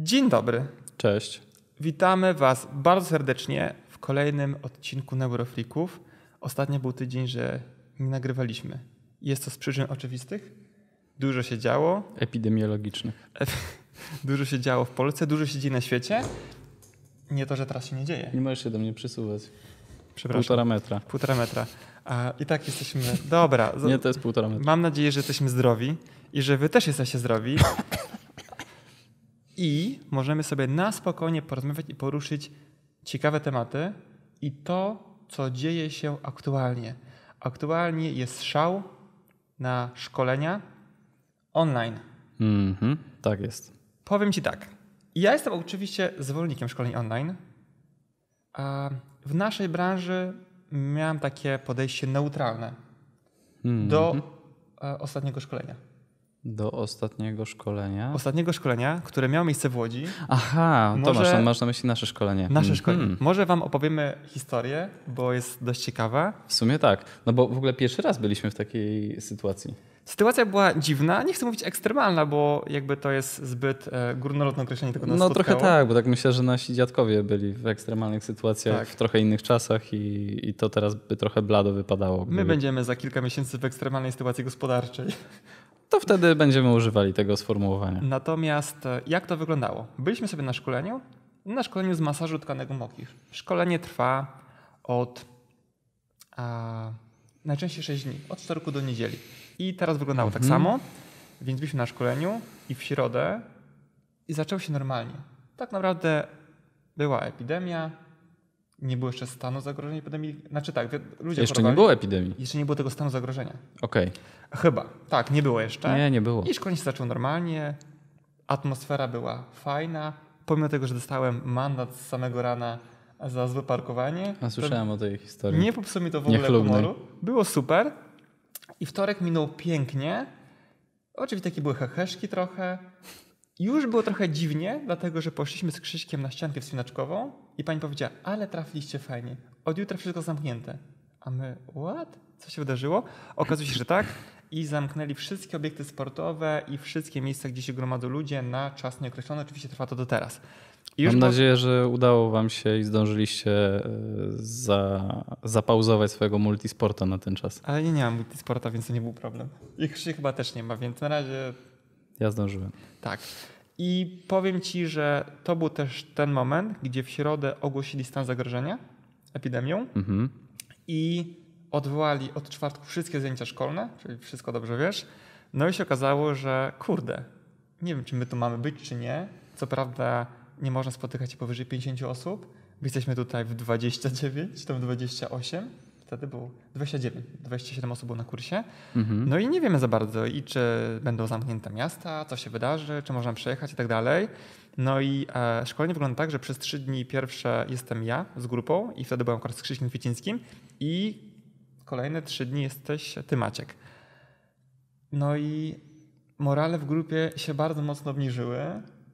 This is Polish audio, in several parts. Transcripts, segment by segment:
Dzień dobry. Cześć. Witamy Was bardzo serdecznie w kolejnym odcinku Neurofreaków. Ostatnio był tydzień, że nie nagrywaliśmy. Jest to z przyczyn oczywistych. Dużo się działo. Epidemiologicznych. Dużo się działo w Polsce, dużo się dzieje na świecie. Nie to, że teraz się nie dzieje. Nie możesz się do mnie przysuwać. Przepraszam. Półtora metra. Półtora metra. A, I tak jesteśmy. Dobra. Nie, to jest półtora metra. Mam nadzieję, że jesteśmy zdrowi i że Wy też jesteście zdrowi. I możemy sobie na spokojnie porozmawiać i poruszyć ciekawe tematy i to, co dzieje się aktualnie. Aktualnie jest szał na szkolenia online. Mhm, tak jest. Powiem Ci tak. Ja jestem oczywiście zwolennikiem szkoleń online. A w naszej branży miałem takie podejście neutralne Mhm. do e, ostatniego szkolenia. Do ostatniego szkolenia. Ostatniego szkolenia, które miało miejsce w Łodzi. Aha, to Może- masz, masz na myśli nasze szkolenie. Nasze Mhm. szkolenie. Może Wam opowiemy historię, bo jest dość ciekawa. W sumie tak. No bo w ogóle pierwszy raz byliśmy w takiej sytuacji. Sytuacja była dziwna, nie chcę mówić ekstremalna, bo jakby to jest zbyt e, górnolotne określenie tego nas No spotkało. trochę tak, bo tak myślę, że nasi dziadkowie byli w ekstremalnych sytuacjach Tak. w trochę innych czasach i, i to teraz by trochę blado wypadało. My gdyby- będziemy za kilka miesięcy w ekstremalnej sytuacji gospodarczej. To wtedy będziemy używali tego sformułowania. Natomiast e, jak to wyglądało? Byliśmy sobie na szkoleniu, na szkoleniu z masażu tkanego mokich. Szkolenie trwa od a, najczęściej 6 dni, od wtorku do niedzieli. I teraz wyglądało tak Mhm. samo, więc byliśmy na szkoleniu i w środę i zaczęło się normalnie. Tak naprawdę była epidemia, nie było jeszcze stanu zagrożenia epidemii. Znaczy tak, ludzie Jeszcze nie było epidemii. Jeszcze nie było tego stanu zagrożenia. Okej. Chyba. Tak, nie było jeszcze. Nie, nie było. I szkolenie się zaczęło normalnie, atmosfera była fajna. Pomimo tego, że dostałem mandat z samego rana za złe parkowanie, A słyszałem o tej to historii. nie popsuło mi to w ogóle humoru. Było super. I wtorek minął pięknie. Oczywiście takie były heheszki trochę. Już było trochę dziwnie, dlatego że poszliśmy z Krzyśkiem na ściankę wspinaczkową i pani powiedziała, ale trafiliście fajnie. Od jutra wszystko zamknięte. A my, what? Co się wydarzyło? Okazuje się, że tak. I zamknęli wszystkie obiekty sportowe i wszystkie miejsca, gdzie się gromadzą ludzie na czas nieokreślony. Oczywiście trwa to do teraz. Mam po- nadzieję, że udało wam się i zdążyliście e, za, zapauzować swojego multisporta na ten czas. Ale nie, nie mam multisporta, więc to nie był problem. I Krzysiek chyba też nie ma, więc na razie Ja zdążyłem. Tak. I powiem Ci, że to był też ten moment, gdzie w środę ogłosili stan zagrożenia epidemią Mhm. i odwołali od czwartku wszystkie zajęcia szkolne, czyli wszystko dobrze wiesz. No i się okazało, że kurde, nie wiem, czy my tu mamy być, czy nie. Co prawda nie można spotykać się powyżej 50 osób. My jesteśmy tutaj w 29, tam 28. Wtedy było 29, 27 osób było na kursie. Mhm. No i nie wiemy za bardzo i czy będą zamknięte miasta, co się wydarzy, czy można przejechać i tak dalej. No i e, szkolenie wygląda tak, że przez trzy dni pierwsze jestem ja z grupą i wtedy byłem akurat z Krzyśkiem Kwiecińskim i kolejne trzy dni jesteś ty Maciek. No i morale w grupie się bardzo mocno obniżyły.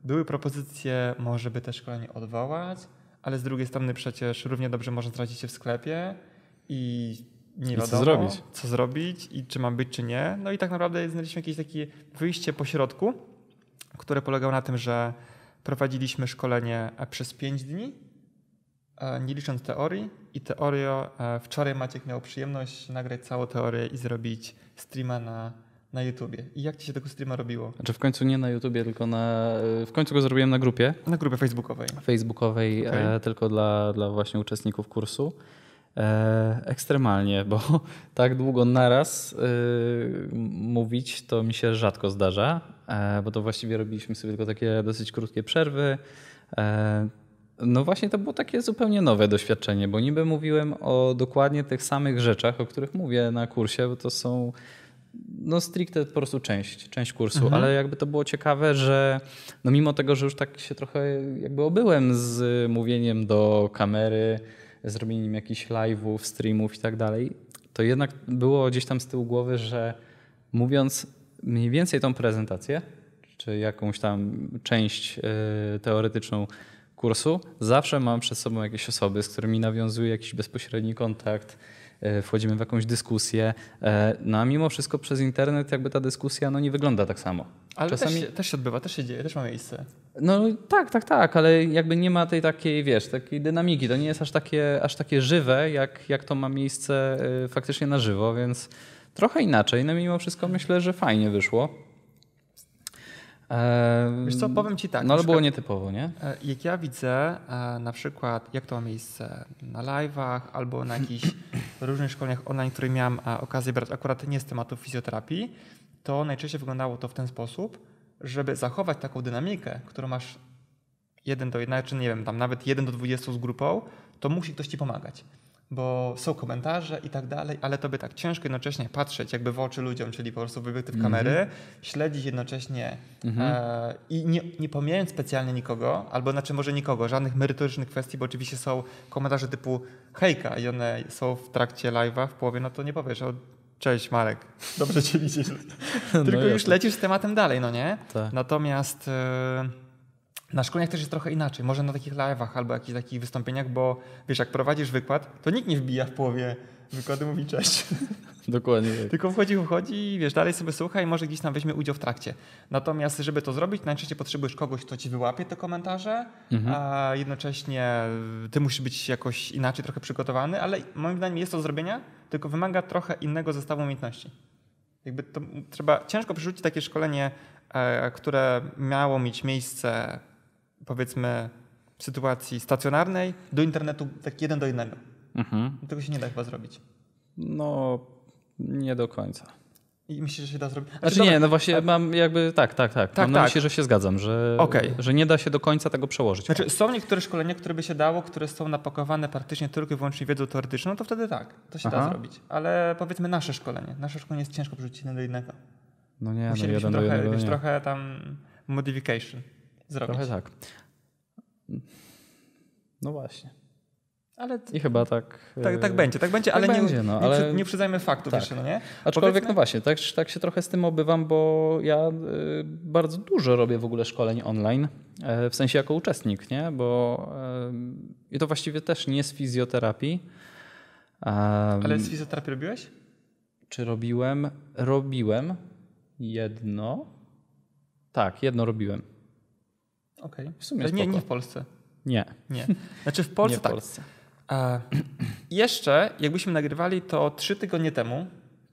Były propozycje, może by te szkolenie odwołać, ale z drugiej strony przecież równie dobrze można stracić się w sklepie i nie I co wiadomo, zrobić? co zrobić i czy mam być, czy nie. No i tak naprawdę znaleźliśmy jakieś takie wyjście po środku, które polegało na tym, że prowadziliśmy szkolenie e, przez 5 dni, e, nie licząc teorii. I teorię, e, wczoraj Maciek miał przyjemność nagrać całą teorię i zrobić streama na, na YouTubie. I jak ci się tego streama robiło? Znaczy w końcu nie na YouTubie, tylko na... W końcu go zrobiłem na grupie Na grupie facebookowej. facebookowej, e, tylko dla, dla właśnie uczestników kursu. E, ekstremalnie, bo tak długo naraz e, mówić to mi się rzadko zdarza, e, bo to właściwie robiliśmy sobie tylko takie dosyć krótkie przerwy. E, no właśnie to było takie zupełnie nowe doświadczenie, bo niby mówiłem o dokładnie tych samych rzeczach, o których mówię na kursie, bo to są no stricte po prostu część, część kursu, Mhm. ale jakby to było ciekawe, że no mimo tego, że już tak się trochę jakby obyłem z mówieniem do kamery, zrobieniem jakichś live'ów, streamów i tak dalej, to jednak było gdzieś tam z tyłu głowy, że mówiąc mniej więcej tą prezentację, czy jakąś tam część y, teoretyczną kursu, zawsze mam przed sobą jakieś osoby, z którymi nawiązuję jakiś bezpośredni kontakt, y, wchodzimy w jakąś dyskusję. y, No a mimo wszystko przez internet jakby ta dyskusja no, nie wygląda tak samo. Ale Czasami- też, się, też się odbywa, też się dzieje, też ma miejsce. No tak, tak, tak, ale jakby nie ma tej takiej, wiesz, takiej dynamiki. To nie jest aż takie, aż takie żywe, jak, jak to ma miejsce y, faktycznie na żywo, więc trochę inaczej. No mimo wszystko myślę, że fajnie wyszło. Wiesz co, powiem ci tak. No ale było nietypowo, nie? e, Jak ja widzę e, na przykład, jak to ma miejsce na live'ach albo na jakichś różnych szkoleniach online, które miałem e, okazję brać akurat nie z tematu fizjoterapii, to najczęściej wyglądało to w ten sposób, żeby zachować taką dynamikę, którą masz jeden do jednego, czy nie wiem, tam nawet jeden do 20 z grupą, to musi ktoś ci pomagać. Bo są komentarze i tak dalej, ale tobie tak ciężko jednocześnie patrzeć jakby w oczy ludziom, czyli po prostu w obiektyw kamery, śledzić jednocześnie e, i nie, nie pomijając specjalnie nikogo, albo znaczy może nikogo, żadnych merytorycznych kwestii, bo oczywiście są komentarze typu hejka i one są w trakcie live'a w połowie, no to nie powiesz o cześć Marek, dobrze cię widzieć. Tylko No już lecisz z tematem dalej, no nie? Tak. Natomiast e, na szkoleniach też jest trochę inaczej. Może na takich live'ach albo jakichś takich wystąpieniach, bo wiesz, jak prowadzisz wykład, to nikt nie wbija w połowie wykładu mówi cześć. Dokładnie. tak. Tylko wchodzi, wchodzi i wiesz, dalej sobie słucha i może gdzieś tam weźmie udział w trakcie. Natomiast, żeby to zrobić, najczęściej potrzebujesz kogoś, kto ci wyłapie te komentarze, a jednocześnie ty musisz być jakoś inaczej trochę przygotowany, ale moim zdaniem jest to do zrobienia, tylko wymaga trochę innego zestawu umiejętności. Jakby to trzeba ciężko przerzucić takie szkolenie, e, które miało mieć miejsce, powiedzmy, w sytuacji stacjonarnej do internetu tak jeden do jednego. Mhm. Tego się nie da chyba zrobić. No nie do końca. I myślisz, że się da zrobić? Znaczy dobra, nie, no właśnie mam jakby tak, tak, tak. Tak, mam na tak. myśli, że się zgadzam, że, Okej. że nie da się do końca tego przełożyć. Znaczy, są niektóre szkolenia, które by się dało, które są napakowane praktycznie tylko i wyłącznie wiedzą teoretyczną, no to wtedy tak, to się da Aha. zrobić. Ale powiedzmy nasze szkolenie. Nasze szkolenie jest ciężko przerzucić jeden do jednego. no nie, no Musielibyśmy jeden do trochę, jednego wiesz, nie. trochę tam modification zrobić. Trochę tak. No właśnie. Ale I chyba tak. tak, tak będzie, tak będzie, tak ale, będzie, nie, no, nie, ale- przy- nie uprzedzajmy faktów Tak. jeszcze, no nie? Aczkolwiek, Powiedzmy- no właśnie, tak, tak się trochę z tym obywam, bo ja y, bardzo dużo robię w ogóle szkoleń online, e, w sensie jako uczestnik, nie? Bo y, i to właściwie też nie z fizjoterapii. Ale z fizjoterapii robiłeś? Czy robiłem? Robiłem jedno. Tak, jedno robiłem. Okej. W sumie Ale nie, nie w Polsce. Nie, Nie. Znaczy w Polsce nie w tak. A, jeszcze, jakbyśmy nagrywali to trzy tygodnie temu,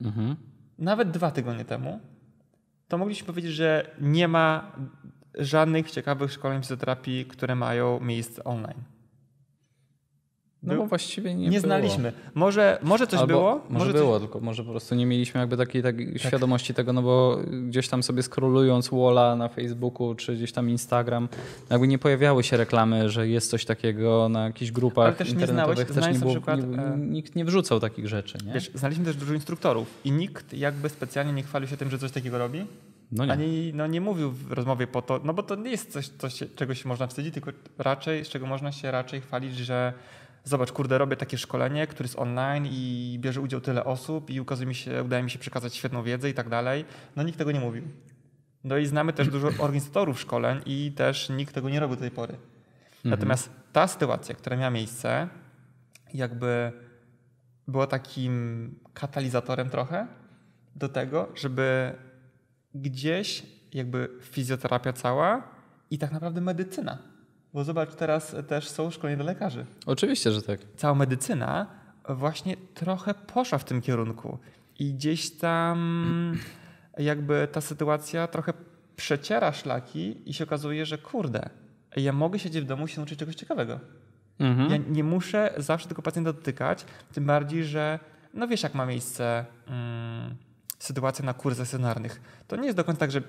Mhm. nawet dwa tygodnie temu, to mogliśmy powiedzieć, że nie ma żadnych ciekawych szkoleń fizjoterapii, które mają miejsce online. No bo właściwie nie Nie, znaliśmy. Może, może coś Albo, było? Może, coś- było, tylko może po prostu nie mieliśmy jakby takiej, takiej świadomości tego, no bo gdzieś tam sobie scrollując Walla na Facebooku czy gdzieś tam Instagram, jakby nie pojawiały się reklamy, że jest coś takiego na jakichś grupach Ale też nie internetowych. znałeś- też nie było, przykład, nie, e, nikt nie wrzucał takich rzeczy, nie? Wiesz, znaliśmy też dużo instruktorów i nikt jakby specjalnie nie chwalił się tym, że coś takiego robi. no nie. Ani no, nie mówił w rozmowie po to, no bo to nie jest coś, coś czego się można wstydzić, tylko raczej, z czego można się raczej chwalić, że zobacz, kurde, robię takie szkolenie, które jest online i bierze udział tyle osób i ukazuje mi się, udaje mi się przekazać świetną wiedzę i tak dalej. No nikt tego nie mówił. No i znamy też dużo organizatorów szkoleń i też nikt tego nie robił do tej pory. Natomiast ta sytuacja, która miała miejsce, jakby była takim katalizatorem trochę do tego, żeby gdzieś jakby fizjoterapia cała i tak naprawdę medycyna. Bo zobacz, teraz też są szkolenia dla lekarzy. Oczywiście, że tak. Cała medycyna właśnie trochę poszła w tym kierunku i gdzieś tam jakby ta sytuacja trochę przeciera szlaki i się okazuje, że kurde, ja mogę siedzieć w domu i się nauczyć czegoś ciekawego. Mhm. Ja nie muszę zawsze tego pacjenta dotykać, tym bardziej, że no wiesz, jak ma miejsce mm, sytuacja na kursach stacjonarnych. To nie jest do końca tak, że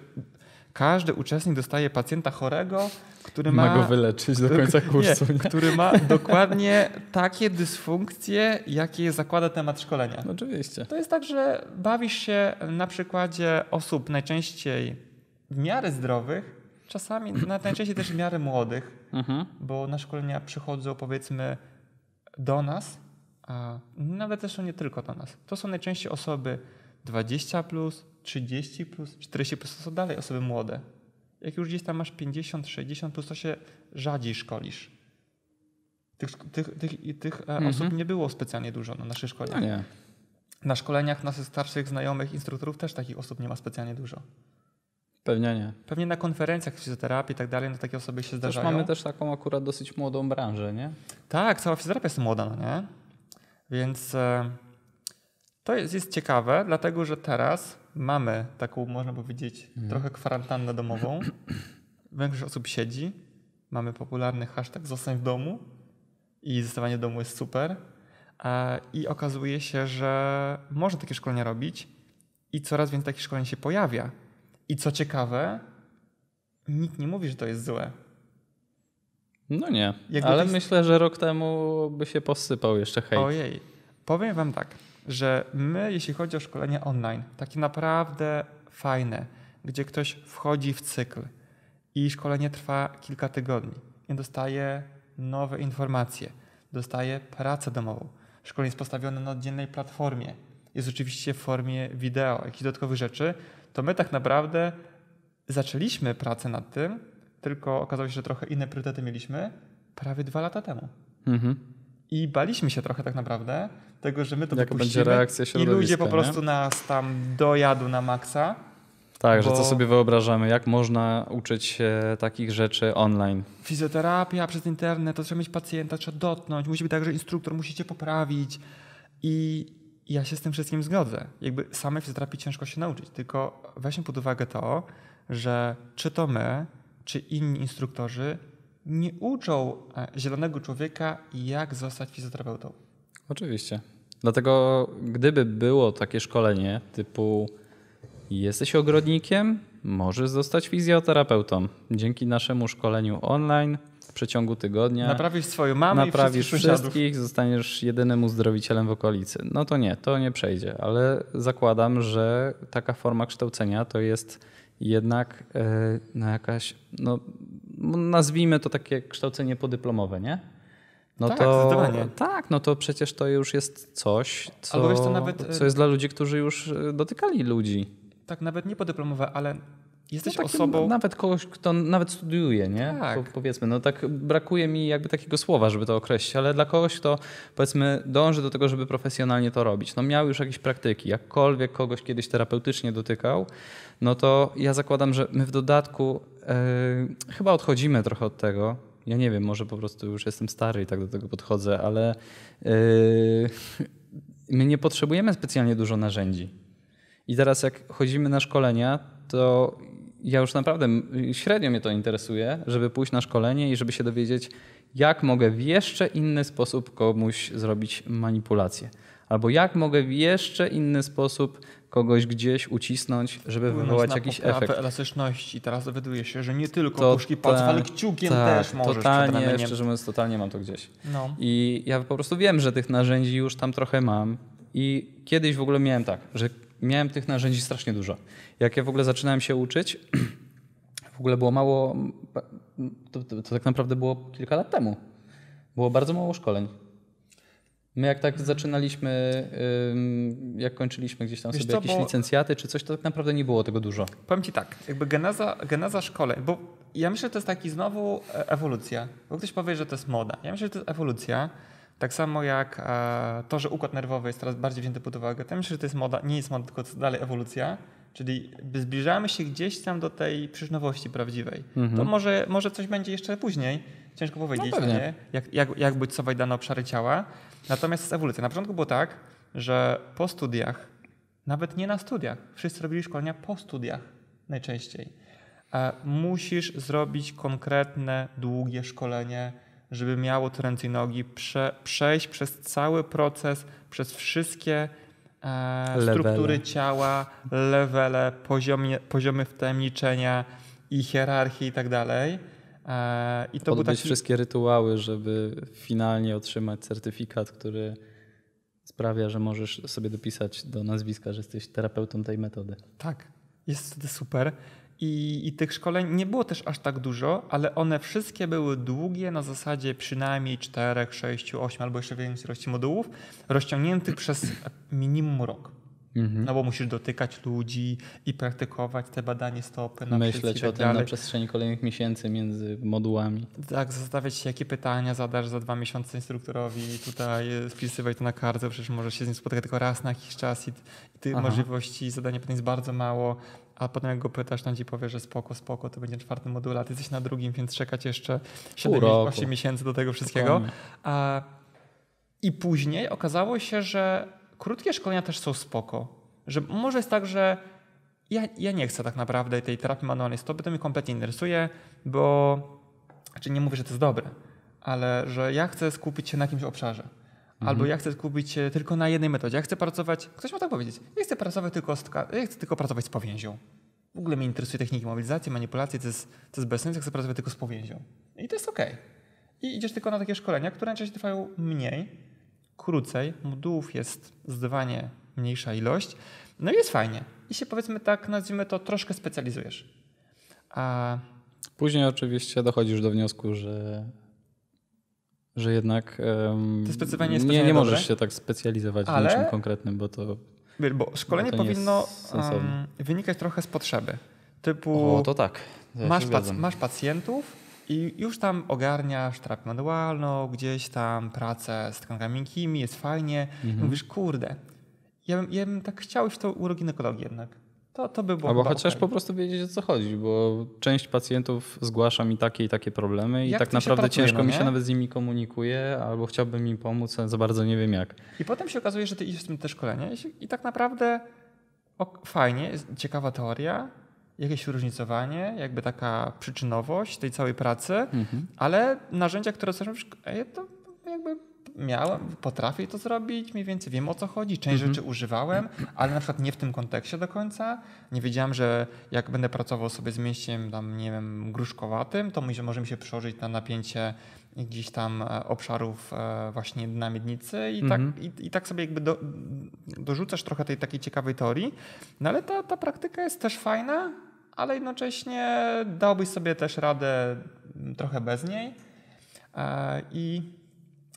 każdy uczestnik dostaje pacjenta chorego, który ma, Ma go wyleczyć do końca kursu. nie, Nie? który ma dokładnie takie dysfunkcje, jakie zakłada temat szkolenia. Oczywiście. To jest tak, że bawisz się na przykładzie osób najczęściej w miarę zdrowych, czasami na- najczęściej też w miarę młodych, Mhm. bo na szkolenia przychodzą powiedzmy do nas, a nawet zresztą nie tylko do nas. To są najczęściej osoby 20 plus, 30 plus, 40 plus, to są dalej osoby młode. Jak już gdzieś tam masz 50, 60 plus, to się rzadziej szkolisz. Tych, tych, tych, tych e, Mhm. osób nie było specjalnie dużo na naszych No szkoleniach. nie. Na szkoleniach naszych starszych znajomych instruktorów też takich osób nie ma specjalnie dużo. Pewnie nie. Pewnie na konferencjach fizjoterapii i tak dalej, no takie osoby się Też zdarzają. mamy też taką akurat dosyć młodą branżę, nie? Tak, cała fizjoterapia jest młoda, no nie? Więc e, to jest, jest ciekawe, dlatego że teraz mamy taką, można powiedzieć, trochę kwarantannę domową. Większość osób siedzi. Mamy popularny hashtag zostań w domu i zostawanie w domu jest super. I okazuje się, że można takie szkolenia robić i coraz więcej takich szkoleń się pojawia. I co ciekawe, nikt nie mówi, że to jest złe. No nie, Jakby ale jest- myślę, że rok temu by się posypał jeszcze hejt. Ojej, powiem wam tak, że my, jeśli chodzi o szkolenie online, takie naprawdę fajne, gdzie ktoś wchodzi w cykl i szkolenie trwa kilka tygodni i dostaje nowe informacje, dostaje pracę domową. Szkolenie jest postawione na oddzielnej platformie, jest oczywiście w formie wideo, jakichś dodatkowych rzeczy, to my tak naprawdę zaczęliśmy pracę nad tym, tylko okazało się, że trochę inne priorytety mieliśmy prawie dwa lata temu. Mhm. I baliśmy się trochę tak naprawdę tego, że my to Jaka będzie reakcja i ludzie po nie? prostu nas tam dojadą na maksa. Tak, że Bo- co sobie wyobrażamy, jak można uczyć się takich rzeczy online. Fizjoterapia przez internet, to trzeba mieć pacjenta, trzeba dotknąć, musi być tak, że instruktor musi cię poprawić. I ja się z tym wszystkim zgodzę. Jakby samej fizjoterapii ciężko się nauczyć, tylko weźmy pod uwagę to, że czy to my, czy inni instruktorzy nie uczą e, zielonego człowieka, jak zostać fizjoterapeutą. Oczywiście. Dlatego gdyby było takie szkolenie typu jesteś ogrodnikiem, możesz zostać fizjoterapeutą. Dzięki naszemu szkoleniu online w przeciągu tygodnia Naprawisz swoją mamę naprawisz wszystkich wszystkich, zostaniesz jedynym uzdrowicielem w okolicy. No to nie, to nie przejdzie, ale zakładam, że taka forma kształcenia to jest jednak e, no jakaś, no nazwijmy to takie kształcenie podyplomowe, nie? No Tak, to zdecydowanie. tak, no to przecież to już jest coś, co, nawet, e, co jest dla ludzi, którzy już e, dotykali ludzi. Tak, nawet nie podyplomowe, ale jesteś no, osobą. Nawet kogoś, kto nawet studiuje, nie? Tak. Po, powiedzmy, no tak brakuje mi jakby takiego słowa, żeby to określić, ale dla kogoś, kto powiedzmy dąży do tego, żeby profesjonalnie to robić, no miał już jakieś praktyki, jakkolwiek kogoś kiedyś terapeutycznie dotykał, no to ja zakładam, że my w dodatku e, chyba odchodzimy trochę od tego. Ja nie wiem, może po prostu już jestem stary i tak do tego podchodzę, ale e, my nie potrzebujemy specjalnie dużo narzędzi. I teraz jak chodzimy na szkolenia, to ja już naprawdę średnio mnie to interesuje, żeby pójść na szkolenie i żeby się dowiedzieć, jak mogę w jeszcze inny sposób komuś zrobić manipulację. Albo jak mogę w jeszcze inny sposób kogoś gdzieś ucisnąć, żeby wywołać jakiś efekt. elastyczności. Teraz dowiaduje się, że nie tylko To puszki palców, ale kciukiem tak, też możesz Totalnie, szczerze mówiąc, totalnie mam to gdzieś. No. I ja po prostu wiem, że tych narzędzi już tam trochę mam. I kiedyś w ogóle miałem tak, że miałem tych narzędzi strasznie dużo. Jak ja w ogóle zaczynałem się uczyć, w ogóle było mało, to, to, to tak naprawdę było kilka lat temu. Było bardzo mało szkoleń. My jak tak zaczynaliśmy, jak kończyliśmy gdzieś tam Wiesz sobie co, jakieś licencjaty czy coś, to tak naprawdę nie było tego dużo. Powiem ci tak, jakby geneza, geneza szkoleń, bo ja myślę, że to jest taki znowu e, ewolucja. Bo ktoś powie, że to jest moda. Ja myślę, że to jest ewolucja. Tak samo jak e, to, że układ nerwowy jest teraz bardziej wzięty pod uwagę. To ja myślę, że to jest moda, nie jest moda, tylko dalej ewolucja. Czyli zbliżamy się gdzieś tam do tej przysznowości prawdziwej. To może, może coś będzie jeszcze później. Ciężko powiedzieć, Mhm. nie? Jak, jak, jak bodźcować dane obszary ciała. Natomiast jest ewolucja. Na początku było tak, że po studiach, nawet nie na studiach, wszyscy robili szkolenia po studiach najczęściej. E, Musisz zrobić konkretne, długie szkolenie, żeby miało to ręce i nogi, prze, przejść przez cały proces, przez wszystkie e, struktury ciała, levele, poziomie, poziomy wtajemniczenia i hierarchii i tak dalej. E, I to był Odbyć taki... wszystkie rytuały, żeby finalnie otrzymać certyfikat, który sprawia, że możesz sobie dopisać do nazwiska, że jesteś terapeutą tej metody. Tak, jest wtedy super. I, I tych szkoleń nie było też aż tak dużo, ale one wszystkie były długie, na zasadzie przynajmniej 4, 6, 8 albo jeszcze więcej ilości modułów, rozciągniętych przez minimum rok. Mhm. No bo musisz dotykać ludzi i praktykować te badanie stopy. Na Myśleć tak o tym dalej. na przestrzeni kolejnych miesięcy między modułami. Tak, zastanawiać się, jakie pytania zadasz za dwa miesiące instruktorowi. Tutaj wpisywać to na kartę, przecież możesz się z nim spotkać tylko raz na jakiś czas i, i tych możliwości zadania pytań jest bardzo mało. A potem jak go pytasz, on ci powie, że spoko, spoko, to będzie czwarty moduł, a ty jesteś na drugim, więc czekać jeszcze 7-8 miesięcy do tego wszystkiego. A, I później okazało się, że krótkie szkolenia też są spoko. Że może jest tak, że ja, ja nie chcę tak naprawdę tej terapii manualnej stopy, to mnie kompletnie interesuje, bo znaczy nie mówię, że to jest dobre, ale że ja chcę skupić się na jakimś obszarze. Mhm. Albo ja chcę skupić się tylko na jednej metodzie. Ja chcę pracować, ktoś ma tak powiedzieć, ja chcę pracować tylko z, ja chcę tylko pracować z powięzią. W ogóle mnie interesuje techniki mobilizacji, manipulacji, to jest, to jest bez sensu, chcę pracować tylko z powięzią. I to jest ok. I idziesz tylko na takie szkolenia, które najczęściej trwają mniej, krócej, modułów jest zdecydowanie mniejsza ilość, no i jest fajnie. I się powiedzmy tak, nazwijmy to, troszkę specjalizujesz. A... Później oczywiście dochodzisz do wniosku, że, że jednak um, nie, nie możesz dobre, się tak specjalizować ale... w niczym konkretnym, bo to. Bo szkolenie to powinno um, wynikać trochę z potrzeby. Typu. O, to tak. Ja masz, pac masz pacjentów, i już tam ogarniasz terapię manualną, gdzieś tam pracę z tkankami miękkimi, jest fajnie. Mhm. Mówisz, kurde, ja bym, ja bym tak chciał iść w tą urogynekologię jednak. To, to by było Albo chociaż okay. po prostu wiedzieć o co chodzi, bo część pacjentów zgłasza mi takie i takie problemy jak i tak naprawdę pracuje, ciężko no mi się nawet z nimi komunikuje, albo chciałbym im pomóc, ale za bardzo nie wiem jak. I potem się okazuje, że ty idziesz w tym te szkolenie i tak naprawdę o, fajnie, ciekawa teoria, jakieś różnicowanie, jakby taka przyczynowość tej całej pracy, mhm. ale narzędzia, które są, to miałem, potrafię to zrobić, mniej więcej wiem o co chodzi, część mhm. rzeczy używałem, ale na przykład nie w tym kontekście do końca. Nie wiedziałem, że jak będę pracował sobie z mięśniem tam, nie wiem, gruszkowatym, to może mi się przełożyć na napięcie gdzieś tam e, obszarów e, właśnie na miednicy i, tak, mhm. i, i, tak sobie jakby do, dorzucasz trochę tej takiej ciekawej teorii, no ale ta, ta praktyka jest też fajna, ale jednocześnie dałbyś sobie też radę trochę bez niej e, i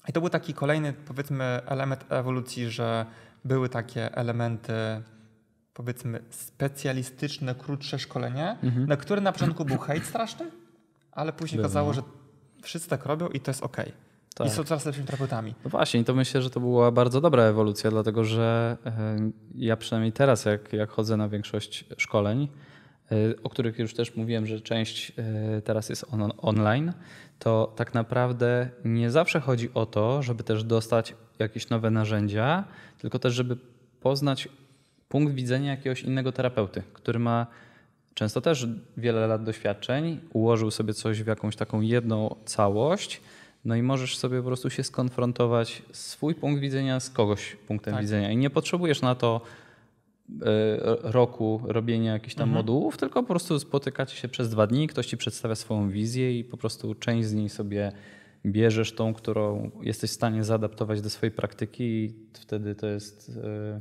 i to był taki kolejny, powiedzmy, element ewolucji, że były takie elementy, powiedzmy, specjalistyczne, krótsze szkolenia, mhm. na które na początku był hejt straszny, ale później okazało, że wszyscy tak robią i to jest ok. Tak. I są coraz lepszymi terapeutami. No właśnie, to myślę, że to była bardzo dobra ewolucja, dlatego że ja przynajmniej teraz, jak, jak chodzę na większość szkoleń, e, o których już też mówiłem, że część e, teraz jest on, online, to tak naprawdę nie zawsze chodzi o to, żeby też dostać jakieś nowe narzędzia, tylko też, żeby poznać punkt widzenia jakiegoś innego terapeuty, który ma często też wiele lat doświadczeń, ułożył sobie coś w jakąś taką jedną całość, no i możesz sobie po prostu się skonfrontować swój punkt widzenia z kogoś punktem tak. widzenia i nie potrzebujesz na to roku robienia jakichś tam mhm. modułów, tylko po prostu spotykacie się przez dwa dni, ktoś ci przedstawia swoją wizję i po prostu część z niej sobie bierzesz tą, którą jesteś w stanie zaadaptować do swojej praktyki i wtedy to jest e,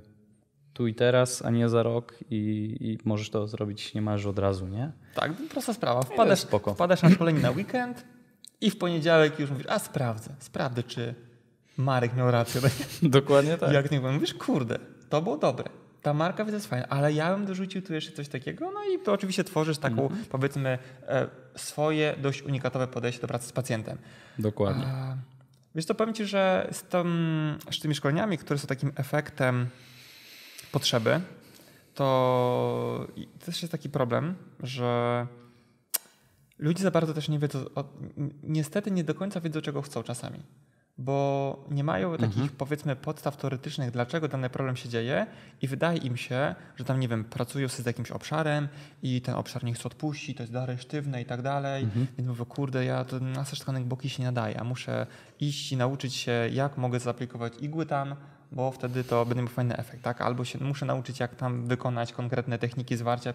tu i teraz, a nie za rok i, i możesz to zrobić niemalże od razu, nie? Tak, prosta sprawa. Wpadasz, wpadasz na szkolenie na weekend i w poniedziałek już mówisz, a sprawdzę, sprawdzę, czy Marek miał rację. Dokładnie tak. Jak nie mówisz, kurde, to było dobre ta marka jest fajna, ale ja bym dorzucił tu jeszcze coś takiego, no i to oczywiście tworzysz taką, mm. powiedzmy, e, swoje dość unikatowe podejście do pracy z pacjentem. Dokładnie. A, wiesz to powiem Ci, że z, tą, z tymi szkoleniami, które są takim efektem potrzeby, to też jest taki problem, że ludzie za bardzo też nie wiedzą, niestety nie do końca wiedzą, czego chcą czasami bo nie mają mhm. takich powiedzmy podstaw teoretycznych, dlaczego dany problem się dzieje i wydaje im się, że tam, nie wiem, pracują sobie z jakimś obszarem i ten obszar nie chce odpuścić, to jest dalej sztywne i tak dalej, mhm. więc mówię, kurde, ja to na tkanek boki się nie nadaje, a muszę iść i nauczyć się, jak mogę zaaplikować igły tam, bo wtedy to będzie miał fajny efekt, tak? Albo się muszę nauczyć, jak tam wykonać konkretne techniki zwarcia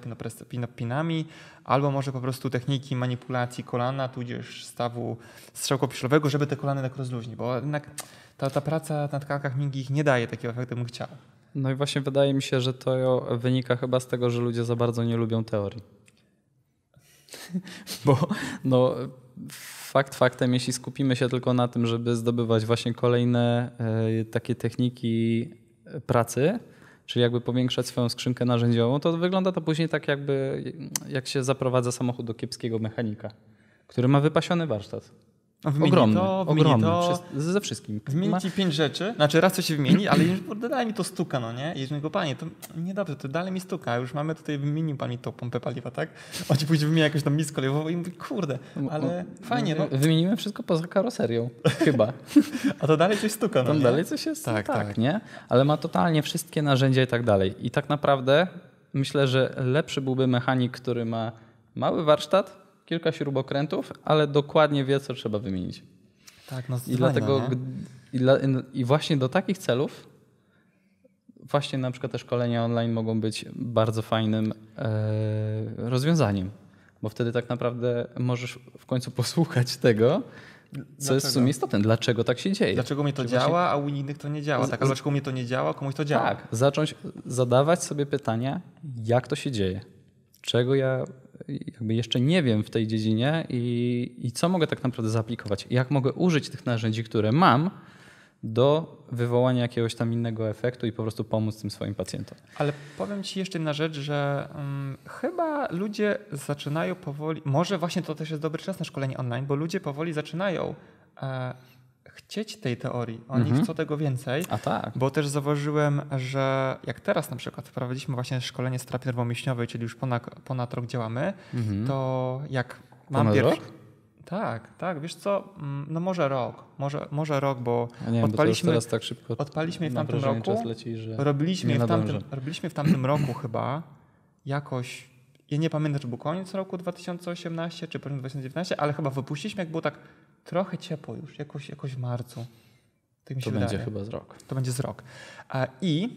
pinopinami, albo może po prostu techniki manipulacji kolana, tudzież stawu strzałkopiszlowego, żeby te kolany tak rozluźnić, bo jednak ta, ta praca na tkankach miękkich nie daje takiego efektu, bym chciał. No i właśnie wydaje mi się, że to wynika chyba z tego, że ludzie za bardzo nie lubią teorii. bo no fakt faktem, jeśli skupimy się tylko na tym, żeby zdobywać właśnie kolejne e, takie techniki pracy, czyli jakby powiększać swoją skrzynkę narzędziową, to wygląda to później tak jakby jak się zaprowadza samochód do kiepskiego mechanika, który ma wypasiony warsztat. Wymieni ogromny, to, ogromny, to. wszys- ze wszystkim. Wymieni Ma- ci pięć rzeczy, znaczy raz co się wymieni, ale już daj mi to stuka, no nie? I już go, panie, to niedobrze, to dalej mi stuka, już mamy tutaj, wymienił pan mi tą pompę paliwa, tak? On ci później wymieni jakąś tam miskę olejową i mówi, kurde, ale fajnie, no. Wymienimy wszystko poza karoserią, chyba. A to dalej coś stuka, no Tam nie? dalej coś jest, Tak, tak, tak. nie? Ale ma totalnie wszystkie narzędzia i tak dalej. I tak naprawdę myślę, że lepszy byłby mechanik, który ma mały warsztat, kilka śrubokrętów, ale dokładnie wie, co trzeba wymienić. Tak, no I dlatego i, dla, i właśnie do takich celów właśnie na przykład te szkolenia online mogą być bardzo fajnym e, rozwiązaniem, bo wtedy tak naprawdę możesz w końcu posłuchać tego, co jest w Dlaczego? sumie istotne, dlaczego tak się dzieje. Dlaczego mnie to Czy działa, właśnie- a u innych to nie działa, tak? A dlaczego mnie to nie działa, komuś to działa? Tak, zacząć zadawać sobie pytania, jak to się dzieje, czego ja jakby jeszcze nie wiem w tej dziedzinie i, i co mogę tak naprawdę zaaplikować, jak mogę użyć tych narzędzi, które mam do wywołania jakiegoś tam innego efektu i po prostu pomóc tym swoim pacjentom. Ale powiem Ci jeszcze jedna rzecz, że um, chyba ludzie zaczynają powoli, może właśnie to też jest dobry czas na szkolenie online, bo ludzie powoli zaczynają e, chcieć tej teorii. Oni Mhm. chcą tego więcej. A tak. Bo też zauważyłem, że jak teraz na przykład wprowadziliśmy właśnie szkolenie z terapii nerwomięśniowej, czyli już ponad, ponad rok działamy, Mhm. to jak mam Ponad pierwszy... rok? Tak, tak, wiesz co, mm, no może rok, może, może rok, bo nie wiem, bo odpaliśmy, teraz tak szybko odpaliśmy w tamtym roku, leci, robiliśmy w, tamtym, robiliśmy w tamtym roku chyba jakoś, ja nie pamiętam, czy był koniec roku 2018, czy początek 2019, ale chyba wypuściliśmy, jak było tak trochę ciepło już, jakoś, jakoś w marcu. Tak mi się to wydaje. będzie chyba z rok. To będzie z rok. I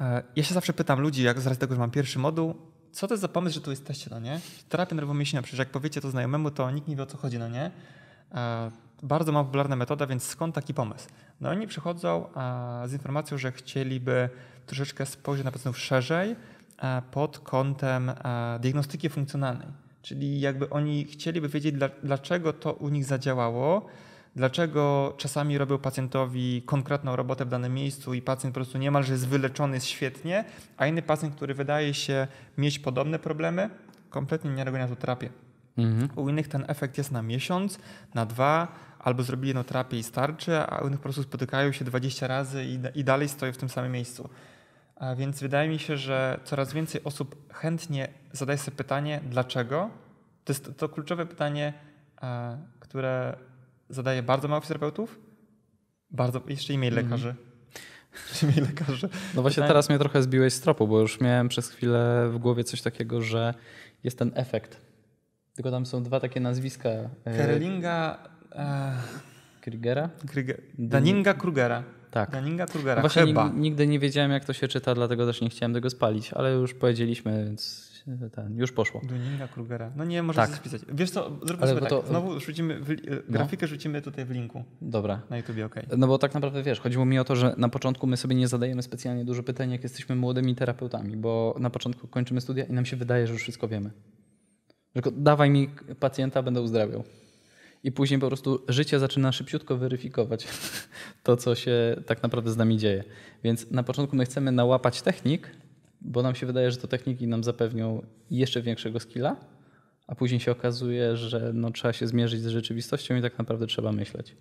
e, ja się zawsze pytam ludzi, jak z racji tego, że mam pierwszy moduł, co to jest za pomysł, że tu jesteście, no nie? Terapia nerwomięśniowa, przecież jak powiecie to znajomemu, to nikt nie wie o co chodzi, no nie? E, Bardzo mało popularna metoda, więc skąd taki pomysł? No oni przychodzą e, z informacją, że chcieliby troszeczkę spojrzeć na pacjentów szerzej pod kątem diagnostyki funkcjonalnej. Czyli jakby oni chcieliby wiedzieć, dla- dlaczego to u nich zadziałało, dlaczego czasami robią pacjentowi konkretną robotę w danym miejscu i pacjent po prostu niemalże jest wyleczony, jest świetnie, a inny pacjent, który wydaje się mieć podobne problemy, kompletnie nie reaguje na tą terapię. Mhm. U innych ten efekt jest na miesiąc, na dwa, albo zrobili jedną terapię i starczy, a u innych po prostu spotykają się 20 razy i, i dalej stoją w tym samym miejscu. A więc wydaje mi się, że coraz więcej osób chętnie zadaje sobie pytanie, dlaczego. To jest to, kluczowe pytanie, e, które zadaje bardzo mało fizjoterapeutów, bardzo, jeszcze i mniej Mhm. lekarzy. Jeszcze mniej lekarzy. No właśnie Pytanie- teraz mnie trochę zbiłeś z tropu, bo już miałem przez chwilę w głowie coś takiego, że jest ten efekt. Tylko tam są dwa takie nazwiska. e, Kerlinga, e, Krigera? Daninga Krugera. Tak. No Krugera, Właśnie chyba. nig- nigdy nie wiedziałem, jak to się czyta, dlatego też nie chciałem tego spalić, ale już powiedzieliśmy, więc e, ten, już poszło. Duninga Krugera. No nie, może Tak. spisać. Wiesz co, zróbmy Ale sobie bo tak. to- Znowu rzucimy, w, li- No. grafikę rzucimy tutaj w linku Dobra. na YouTubie, okej. No bo tak naprawdę wiesz, chodziło mi o to, że na początku my sobie nie zadajemy specjalnie dużo pytań, jak jesteśmy młodymi terapeutami, bo na początku kończymy studia i nam się wydaje, że już wszystko wiemy. Tylko dawaj mi pacjenta, będę uzdrawiał. I później po prostu życie zaczyna szybciutko weryfikować to, co się tak naprawdę z nami dzieje. Więc na początku my chcemy nałapać technik, bo nam się wydaje, że to techniki nam zapewnią jeszcze większego skilla, a później się okazuje, że no, trzeba się zmierzyć z rzeczywistością i tak naprawdę trzeba myśleć.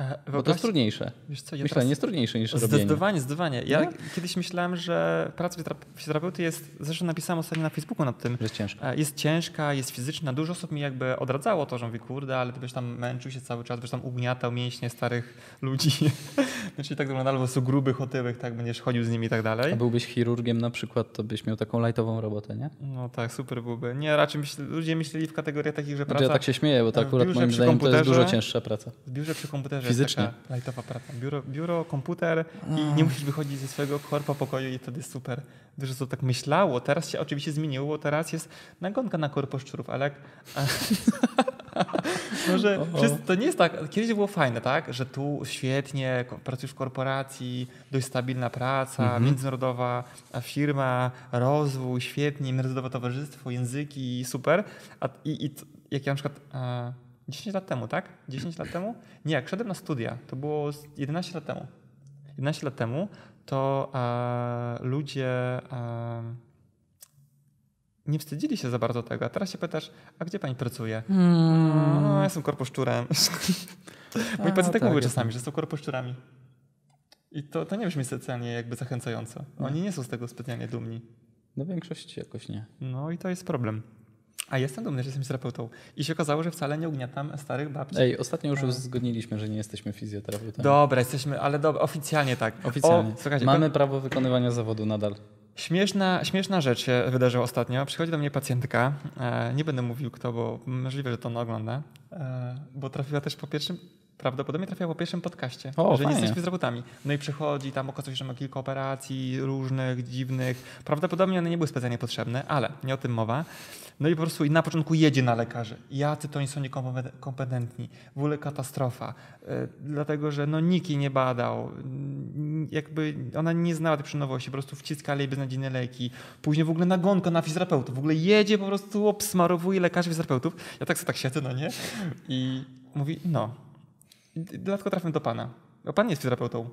E, Bo to jest trudniejsze. Wiesz co, ja Myślenie jest trudniejsze niż robienie. Zdecydowanie, zdecydowanie. Ja Nie? kiedyś myślałem, że praca fizjotera- fizjoterapeuty jest, zresztą napisałem ostatnio na Facebooku nad tym, Że jest ciężko. e, jest ciężka, jest fizyczna. Dużo osób mi jakby odradzało to, że mówi, kurde, ale ty byś tam męczył się cały czas, byś tam ugniatał mięśnie starych ludzi. Znaczy tak wygląda, albo po prostu grubych, otyłych, tak, będziesz chodził z nimi i tak dalej. A byłbyś chirurgiem na przykład, to byś miał taką lightową robotę, nie? No tak, super byłby. Nie, raczej myśl, ludzie myśleli w kategoriach takich, że Znaczy, praca ja tak się śmieję, bo to akurat moim zdaniem to jest dużo cięższa praca. w biurze przy komputerze Fizycznie. jest taka lightowa praca. Biuro, biuro komputer i nie musisz wychodzić ze swojego korpo pokoju i wtedy jest super. Dużo co tak myślało. Teraz się oczywiście zmieniło, teraz jest nagonka na korpo szczurów, ale jak... Może wszyscy, to nie jest tak. Kiedyś było fajne, tak? Że tu świetnie, pracujesz w korporacji, dość stabilna praca, Mhm. międzynarodowa firma, rozwój, świetnie, międzynarodowe towarzystwo, języki, super. A, i, i jak ja na przykład e, 10 lat temu, tak? 10 lat temu? Nie, jak szedłem na studia, to było z 11 lat temu. 11 lat temu, to e, ludzie e, nie wstydzili się za bardzo tego. A teraz się pytasz, a gdzie pani pracuje? Hmm. No, ja jestem korposzczurem. Mój pacjent tak tak, mówi czasami, że są korposzczurami. I to, to nie brzmi specjalnie jakby zachęcająco. Oni nie są z tego specjalnie dumni. No większość jakoś nie. No i to jest problem. A jestem dumny, że jestem terapeutą. I się okazało, że wcale nie ugniatam starych babci. Ej, ostatnio już A. uzgodniliśmy, że nie jesteśmy fizjoterapeutami. Dobra, jesteśmy, ale dobra, oficjalnie tak. Oficjalnie. O, Mamy prawo wykonywania zawodu nadal. Śmieszna, śmieszna rzecz się wydarzyła ostatnio. Przychodzi do mnie pacjentka, e, nie będę mówił kto, bo możliwe, że to ona ogląda, e, bo trafiła też po pierwszym, prawdopodobnie trafiła po pierwszym podcaście, O, że nie fajnie. jesteśmy fizjoterapeutami. No i przychodzi, tam okazuje się, że ma kilka operacji różnych, dziwnych. Prawdopodobnie one nie były specjalnie potrzebne, ale nie o tym mowa. No i po prostu i na początku jedzie na lekarzy. Jacy to oni są niekompetentni. W ogóle katastrofa. E, Dlatego, że no nikt jej nie badał. Jakby ona nie znała tej przynowości. Po prostu wciskali jej beznadziejne leki. Później w ogóle nagonka na fizjoterapeutów. W ogóle jedzie po prostu, obsmarowuje lekarzy fizjoterapeutów. Ja tak sobie tak siedzę, no nie? I mówi, no. Dlatego trafię do pana. Bo pan nie jest fizjoterapeutą.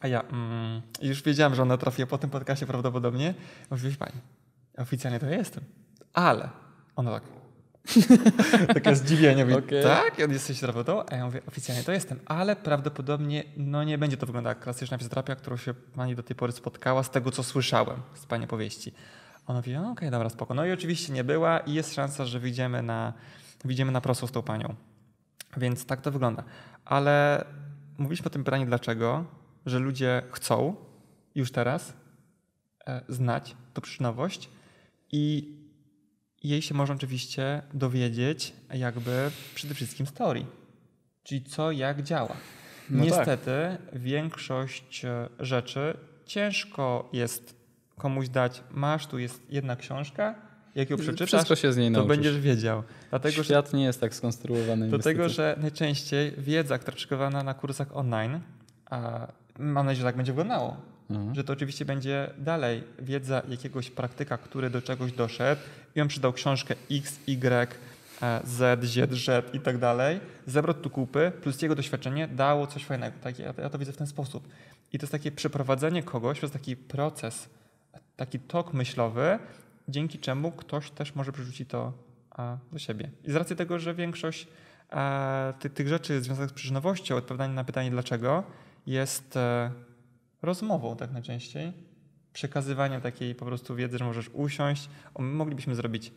A ja mm, już wiedziałem, że ona trafiła po tym podcastie prawdopodobnie. Mówi, wie pani, oficjalnie to ja jestem. Ale ona tak. Takie zdziwienie. Mówi, Okej. Tak? Jesteś terapeutą? A ja mówię, oficjalnie to jestem, ale prawdopodobnie no, nie będzie to wyglądała jak klasyczna fizjoterapia, którą się pani do tej pory spotkała, z tego co słyszałem z pani opowieści. Ona mówi, no, okej, dobra, spoko. No i oczywiście nie była i jest szansa, że wyjdziemy na, wyjdziemy na prosto z tą panią. Więc tak to wygląda. Ale mówiliśmy o tym pytaniu dlaczego, że ludzie chcą już teraz e, znać tą przyczynowość i jej się można oczywiście dowiedzieć jakby przede wszystkim z teorii. Czyli co, jak działa. No tak. Niestety większość e, rzeczy ciężko jest komuś dać, masz, tu jest jedna książka, jak ją przeczytasz, Wszystko się z niej to będziesz wiedział. Dlatego, że Świat nie jest tak skonstruowany. Dlatego, że najczęściej wiedza, która przygotowana na kursach online, a mam nadzieję, że tak będzie wyglądało, Mhm. że to oczywiście będzie dalej wiedza jakiegoś praktyka, który do czegoś doszedł i on przydał książkę X, Y, e, Z, Z, Z i tak dalej, zebrał tu kupy, plus jego doświadczenie dało coś fajnego. Tak, ja, ja to widzę w ten sposób. I to jest takie przeprowadzenie kogoś przez taki proces, taki tok myślowy, dzięki czemu ktoś też może przerzucić to a, do siebie. I z racji tego, że większość e, ty, tych rzeczy związanych z przyczynowością, odpowiadanie na pytanie dlaczego, jest e, rozmową tak najczęściej, przekazywaniem takiej po prostu wiedzy, że możesz usiąść. Moglibyśmy zrobić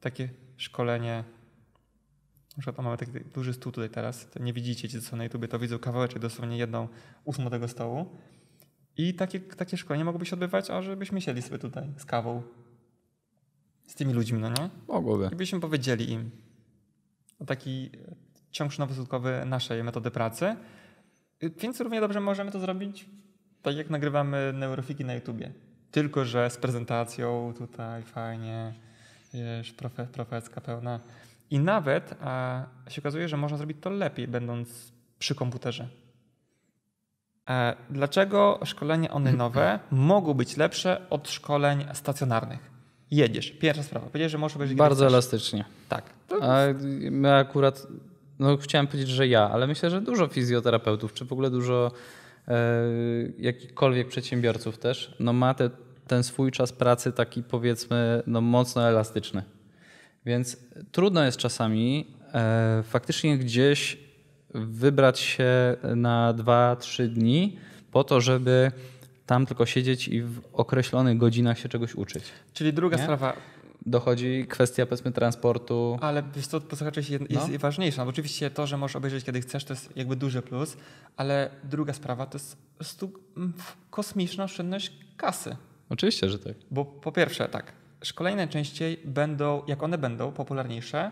takie szkolenie. Na przykład mamy taki duży stół tutaj teraz. To nie widzicie ci, co na YouTubie, to widzą kawałeczek, dosłownie jedną ósmą tego stołu. I takie, takie szkolenie mogłoby się odbywać, a żebyśmy siedli sobie tutaj z kawą. Z tymi ludźmi, no nie? Mogłoby. I byśmy powiedzieli im o taki ciąg szynowo-skutkowy naszej metody pracy. Więc równie dobrze możemy to zrobić tak jak nagrywamy neurofiki na YouTubie. Tylko, że z prezentacją tutaj fajnie, wiesz, profe, profecka pełna. I nawet a, się okazuje, że można zrobić to lepiej, będąc przy komputerze. E, dlaczego szkolenia online'owe mogą być lepsze od szkoleń stacjonarnych? Jedziesz. Pierwsza sprawa. Powiedziałeś, że możesz obejrzeć Bardzo elastycznie. Tak. To A my akurat, no chciałem powiedzieć, że ja, ale myślę, że dużo fizjoterapeutów, czy w ogóle dużo e, jakichkolwiek przedsiębiorców też, no ma te, ten swój czas pracy taki powiedzmy no mocno elastyczny. Więc trudno jest czasami e, faktycznie gdzieś wybrać się na 2-3 dni po to, żeby tam tylko siedzieć i w określonych godzinach się czegoś uczyć. Czyli druga Nie? sprawa, Dochodzi kwestia powiedzmy transportu. ale wiesz co, posłuchajcie, jest, jest No. ważniejsza. Bo oczywiście to, że możesz obejrzeć kiedy chcesz, to jest jakby duży plus, ale druga sprawa to jest po prostu mm, kosmiczna oszczędność kasy. Oczywiście, że tak. Bo po pierwsze, tak, szkolenia najczęściej będą, jak one będą popularniejsze,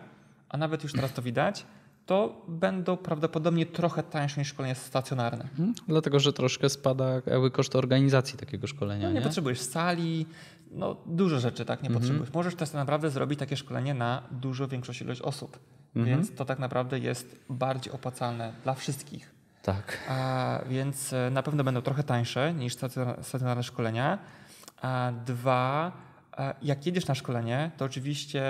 a nawet już teraz to widać, to będą prawdopodobnie trochę tańsze niż szkolenia stacjonarne. Mhm. Dlatego, że troszkę spada jakby koszt organizacji takiego szkolenia. No, nie, nie? potrzebujesz sali, no dużo rzeczy tak nie Mhm. potrzebujesz. Możesz też tak naprawdę zrobić takie szkolenie na dużo większą ilość osób. Mhm. Więc to tak naprawdę jest bardziej opłacalne dla wszystkich. Tak. A, więc e, na pewno będą trochę tańsze niż stacjonar- stacjonarne szkolenia. A dwa, jak jedziesz na szkolenie, to oczywiście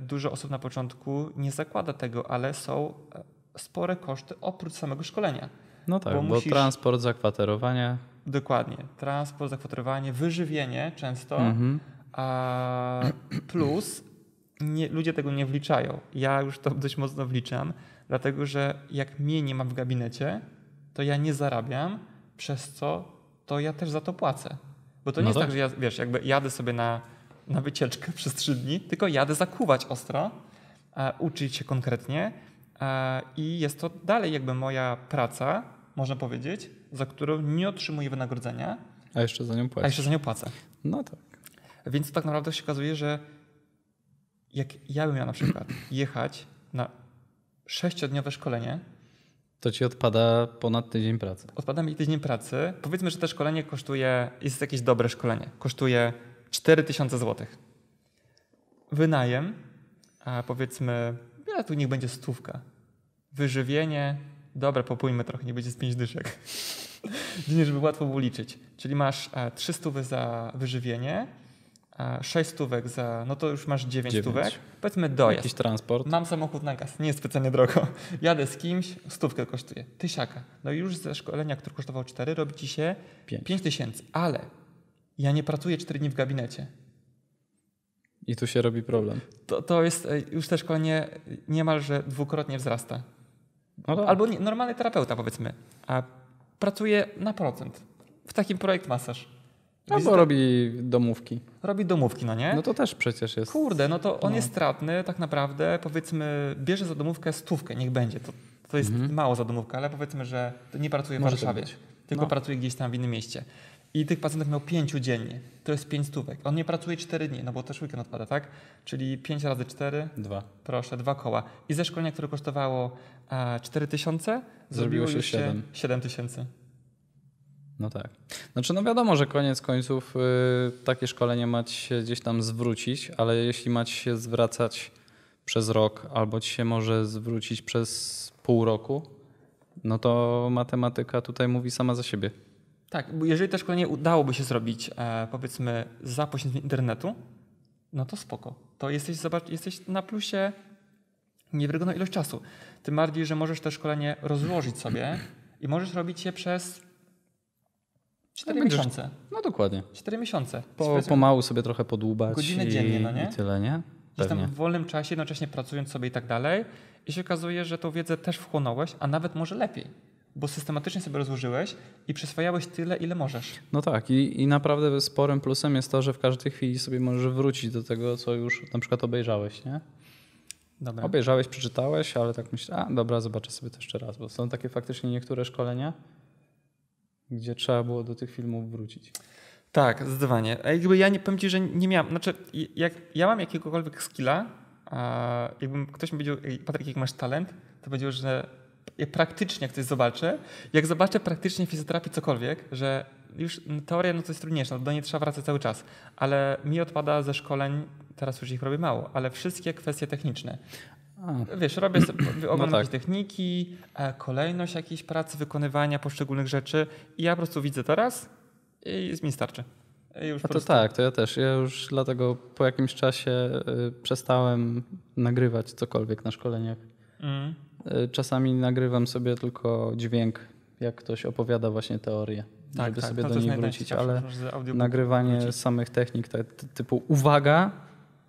dużo osób na początku nie zakłada tego, ale są e, spore koszty oprócz samego szkolenia. No tak, Bo bo, musisz- transport, zakwaterowanie. dokładnie. Transport, zakwaterowanie, wyżywienie często, Mhm. a plus nie, ludzie tego nie wliczają. Ja już to dość mocno wliczam, dlatego że jak mnie nie ma w gabinecie, to ja nie zarabiam, przez co to ja też za to płacę. Bo to nie No jest tak. tak, że ja wiesz, jakby jadę sobie na, na wycieczkę przez trzy dni, tylko jadę zakuwać ostro, e, uczyć się konkretnie e, i jest to dalej jakby moja praca, można powiedzieć, za którą nie otrzymuję wynagrodzenia, A jeszcze za nią a płacisz. jeszcze za nią płacę. No tak. Więc tak naprawdę się okazuje, że jak ja bym miał na przykład jechać na sześciodniowe szkolenie, To ci odpada ponad tydzień pracy. odpada mi tydzień pracy, powiedzmy, że to szkolenie kosztuje, jest jakieś dobre szkolenie, kosztuje 4000 zł. Wynajem, a powiedzmy, ja tu niech będzie stówka. Wyżywienie, dobra, popójmy trochę, nie będzie z pięć dyszek. Dziwnie, żeby łatwo było liczyć. Czyli masz e, 3 stówy za wyżywienie, a 6 stówek za, no to już masz 9 Dziewięć. stówek. Powiedzmy dojazd. Jakiś transport. Mam samochód na gaz, nie jest specjalnie drogo. Jadę z kimś, stówkę kosztuje, tysiaka. No i już ze szkolenia, które kosztowało 4, robi ci się Pięć. 5 tysięcy. Ale ja nie pracuję 4 dni w gabinecie. I tu się robi problem. To, to jest, e, już te szkolenie niemalże dwukrotnie wzrasta. No tak. Albo nie, normalny terapeuta powiedzmy, a pracuje na procent. W takim projekt masaż. Albo robi domówki. robi domówki, no nie? No to też przecież jest. Kurde, no to on No. jest stratny tak naprawdę, powiedzmy, bierze za domówkę stówkę, niech będzie. To, to jest Mhm. mało za domówkę, ale powiedzmy, że nie pracuje w Może Warszawie, tylko No. pracuje gdzieś tam w innym mieście. I tych pacjentów miał pięciu dziennie. To jest pięć stówek. On nie pracuje cztery dni, no bo też weekend odpada, tak? Czyli pięć razy cztery, Dwa. proszę, dwa koła. I ze szkolenia, które kosztowało e, 4 tysiące, Zrobiło się siedem. 7 tysięcy. No tak. Znaczy, no wiadomo, że koniec końców y, takie szkolenie ma ci się gdzieś tam zwrócić, ale jeśli ma ci się zwracać przez rok, albo ci się może zwrócić przez pół roku, no to matematyka tutaj mówi sama za siebie. Tak, bo jeżeli to szkolenie udałoby się zrobić, e, powiedzmy, za pośrednictwem internetu, no to spoko. To jesteś, zobacz, jesteś na plusie niewiarygodną ilość czasu. Tym bardziej, że możesz to szkolenie rozłożyć sobie i możesz robić je przez 4 będziesz- miesiące. No dokładnie. 4 miesiące. Po, pomału sobie trochę podłubać Godzinę i, dziennie, no nie? i tyle, nie? Gdzieś tam w wolnym czasie, jednocześnie pracując sobie i tak dalej. I się okazuje, że tą wiedzę też wchłonąłeś, a nawet może lepiej. Bo systematycznie sobie rozłożyłeś i przyswajałeś tyle, ile możesz. No tak i, i naprawdę sporym plusem jest to, że w każdej chwili sobie możesz wrócić do tego, co już na przykład obejrzałeś, nie? Dobra. Obejrzałeś, przeczytałeś, ale tak myślę, a dobra, zobaczę sobie to jeszcze raz, bo są takie faktycznie niektóre szkolenia, gdzie trzeba było do tych filmów wrócić. Tak, zdecydowanie. A Jakby ja nie powiem ci, że nie miałem. Znaczy, jak ja mam jakiegokolwiek skilla, a jakbym ktoś mi powiedział, "Ej, Patryk, jak masz talent, to powiedział, że praktycznie jak coś zobaczę, jak zobaczę praktycznie w fizjoterapii cokolwiek, że już teoria no to jest trudniejsza, no do niej trzeba wracać cały czas, ale mi odpada ze szkoleń, teraz już ich robię mało, ale wszystkie kwestie techniczne. A, Wiesz, robię sobie, oglądam tak. techniki, e, kolejność jakiejś pracy, wykonywania poszczególnych rzeczy i ja po prostu widzę to raz i mi starczy. Już a to prostu- tak, to ja też. Ja już dlatego po jakimś czasie y, przestałem nagrywać cokolwiek na szkoleniach. Mm. Y, Czasami nagrywam sobie tylko dźwięk, jak ktoś opowiada właśnie teorię, żeby sobie no do niej wrócić, ale nagrywanie wrócić. samych technik te, ty- typu uwaga,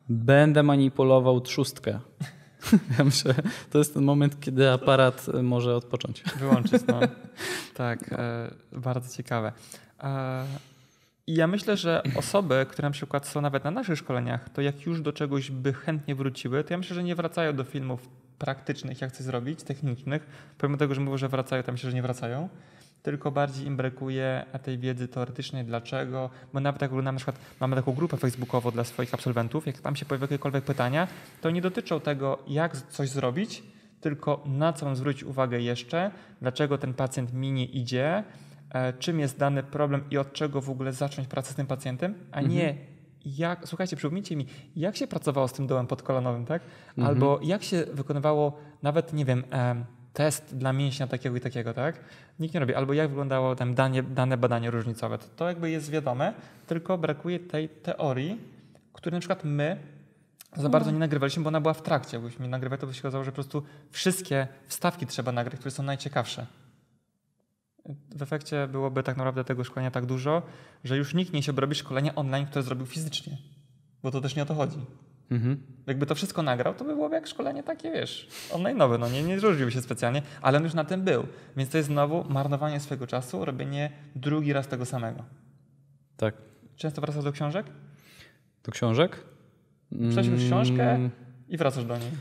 będę manipulował trzustkę. Ja myślę, to jest ten moment, kiedy aparat y, może odpocząć. Wyłączyć, no. tak, e, bardzo ciekawe. E, I ja myślę, że osoby, które na przykład są nawet na naszych szkoleniach, to jak już do czegoś by chętnie wróciły, to ja myślę, że nie wracają do filmów praktycznych, jak coś zrobić, technicznych. Pomimo tego, że mówią, że wracają, to myślę, że nie wracają. Tylko bardziej im brakuje tej wiedzy teoretycznej, dlaczego. Bo nawet jak oglądamy, na przykład mamy taką grupę facebookową dla swoich absolwentów, jak tam się pojawią jakiekolwiek pytania, to nie dotyczą tego, jak coś zrobić, tylko na co mam zwrócić uwagę jeszcze, dlaczego ten pacjent mi nie idzie, e, czym jest dany problem i od czego w ogóle zacząć pracę z tym pacjentem, a nie jak, słuchajcie, przypomnijcie mi, jak się pracowało z tym dołem podkolanowym, tak? Albo jak się wykonywało nawet, nie wiem, em, test dla mięśnia takiego i takiego, tak? Nikt nie robi. Albo jak wyglądało tam dane, dane badanie różnicowe. To, to jakby jest wiadome, tylko brakuje tej teorii, której na przykład my za bardzo nie nagrywaliśmy, bo ona była w trakcie. Jakbyśmy nagrywali, to by się okazało, że po prostu wszystkie wstawki trzeba nagrać, które są najciekawsze. W efekcie byłoby tak naprawdę tego szkolenia tak dużo, że już nikt nie chciałby robić szkolenia online, które zrobił fizycznie. Bo to też nie o to chodzi. Mhm. Jakby to wszystko nagrał, to by byłoby jak szkolenie takie, wiesz, online'owe, no nie, nie różniłby się specjalnie, ale on już na tym był. Więc to jest znowu marnowanie swojego czasu, robienie drugi raz tego samego. Tak. Często wracasz do książek Do książek? Przeczytasz książkę? Mm, i wracasz do niej.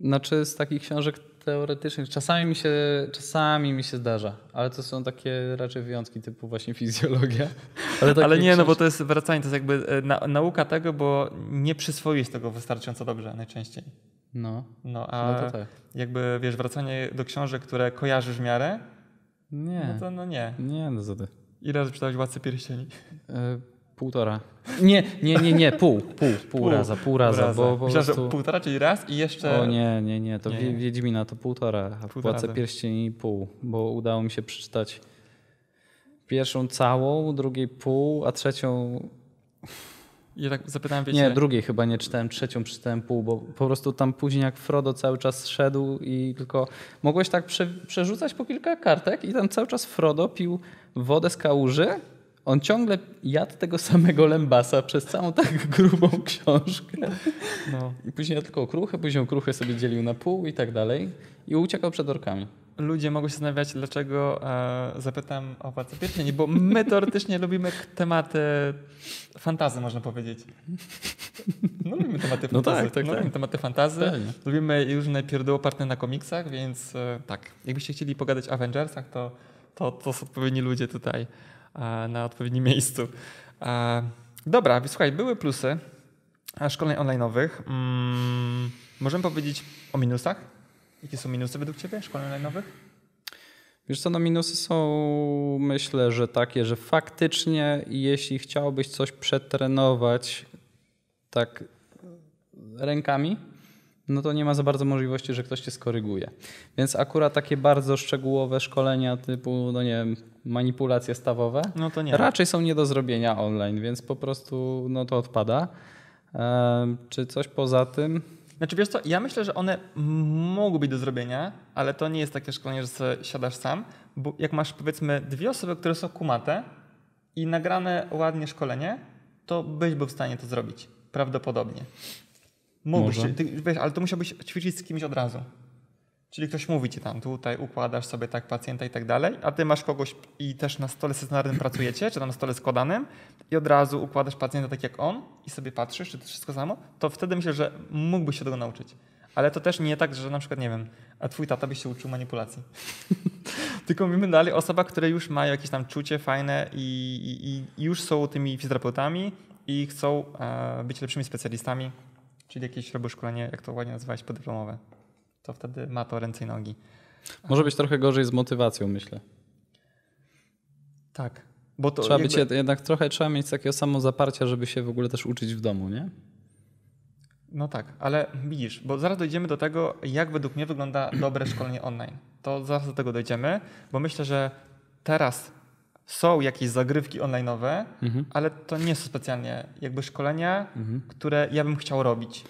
Znaczy z takich książek teoretycznych czasami mi się, czasami mi się zdarza, ale to są takie raczej wyjątki typu właśnie fizjologia. Ale, Ale nie, no bo to jest wracanie, to jest jakby e, na, nauka tego, bo nie przyswoisz tego wystarczająco dobrze najczęściej. No, No a no to tak. jakby, wiesz, wracanie do książek, które kojarzysz w miarę, Nie, no to no nie. nie, no ty. Ile razy czytałeś Władcę Pierścieni? E, półtora. Nie, nie, nie, nie, pół, pół, pół, Pół. raza, pół raza, bo po Myślałem, prostu... półtora, czyli raz i jeszcze... O nie, nie, nie, to Nie, Wie- nie. Wiedźmina to półtora, a Półtora Władcę razy. Pierścieni pół, bo udało mi się przeczytać pierwszą całą, drugiej pół, a trzecią I tak zapytałem, wiecie... Nie, drugiej chyba nie czytałem, trzecią czytałem pół, bo po prostu tam później jak Frodo cały czas szedł i tylko mogłeś tak prze, przerzucać po kilka kartek i tam cały czas Frodo pił wodę z kałuży. On ciągle jadł tego samego lębasa przez całą tak grubą książkę. No. I później tylko okruchę, później okruchę sobie dzielił na pół i tak dalej. I uciekał przed orkami. Ludzie mogą się zastanawiać, dlaczego e, zapytam o Władcę Pierścieni, bo my teoretycznie lubimy tematy fantazy, można powiedzieć. No lubimy tematy No fantazy. tak, tak, no, tak. Lubimy tematy fantazy. Pewnie. Lubimy różne pierdoły oparte na komiksach, więc e, tak. Jakbyście chcieli pogadać o Avengersach, to, to, to są odpowiedni ludzie tutaj na odpowiednim miejscu. E, dobra, słuchaj, były plusy e, szkoleń online'owych. Mm, możemy powiedzieć o minusach? Jakie są minusy według Ciebie szkoleń online'owych? Wiesz co, no minusy są myślę, że takie, że faktycznie jeśli chciałbyś coś przetrenować tak rękami, no to nie ma za bardzo możliwości, że ktoś cię skoryguje. Więc akurat takie bardzo szczegółowe szkolenia typu, no nie wiem, manipulacje stawowe, No to nie. raczej są nie do zrobienia online, więc po prostu no to odpada. Czy coś poza tym? Znaczy wiesz co, ja myślę, że one mogą być do zrobienia, ale to nie jest takie szkolenie, że sobie siadasz sam, bo jak masz powiedzmy dwie osoby, które są kumate i nagrane ładnie szkolenie, to byś był w stanie to zrobić. Prawdopodobnie. Mógłbyś, ty, wiesz, ale to musiałbyś ćwiczyć z kimś od razu. Czyli ktoś mówi ci tam, tutaj układasz sobie tak pacjenta i tak dalej, a ty masz kogoś i też na stole stacjonarnym pracujecie, czy tam na stole składanym i od razu układasz pacjenta tak jak on i sobie patrzysz, czy to wszystko samo, to wtedy myślę, że mógłbyś się tego nauczyć. Ale to też nie tak, że na przykład, nie wiem, a twój tata byś się uczył manipulacji. Tylko mówimy dalej o osobach, które już mają jakieś tam czucie fajne i, i, i już są tymi fizjoterapeutami i chcą e, być lepszymi specjalistami, czyli jakieś robią szkolenie, jak to ładnie nazywałeś, podyplomowe. To wtedy ma to ręce i nogi. Może być trochę gorzej z motywacją, myślę. Tak. Bo to Trzeba jakby, być jed- jednak trochę trzeba mieć takiego samozaparcia, żeby się w ogóle też uczyć w domu, nie? No tak, ale widzisz, bo zaraz dojdziemy do tego, jak według mnie wygląda dobre szkolenie online. To zaraz do tego dojdziemy, bo myślę, że teraz są jakieś zagrywki online'owe, Mhm. ale to nie są specjalnie jakby szkolenia, Mhm. które ja bym chciał robić.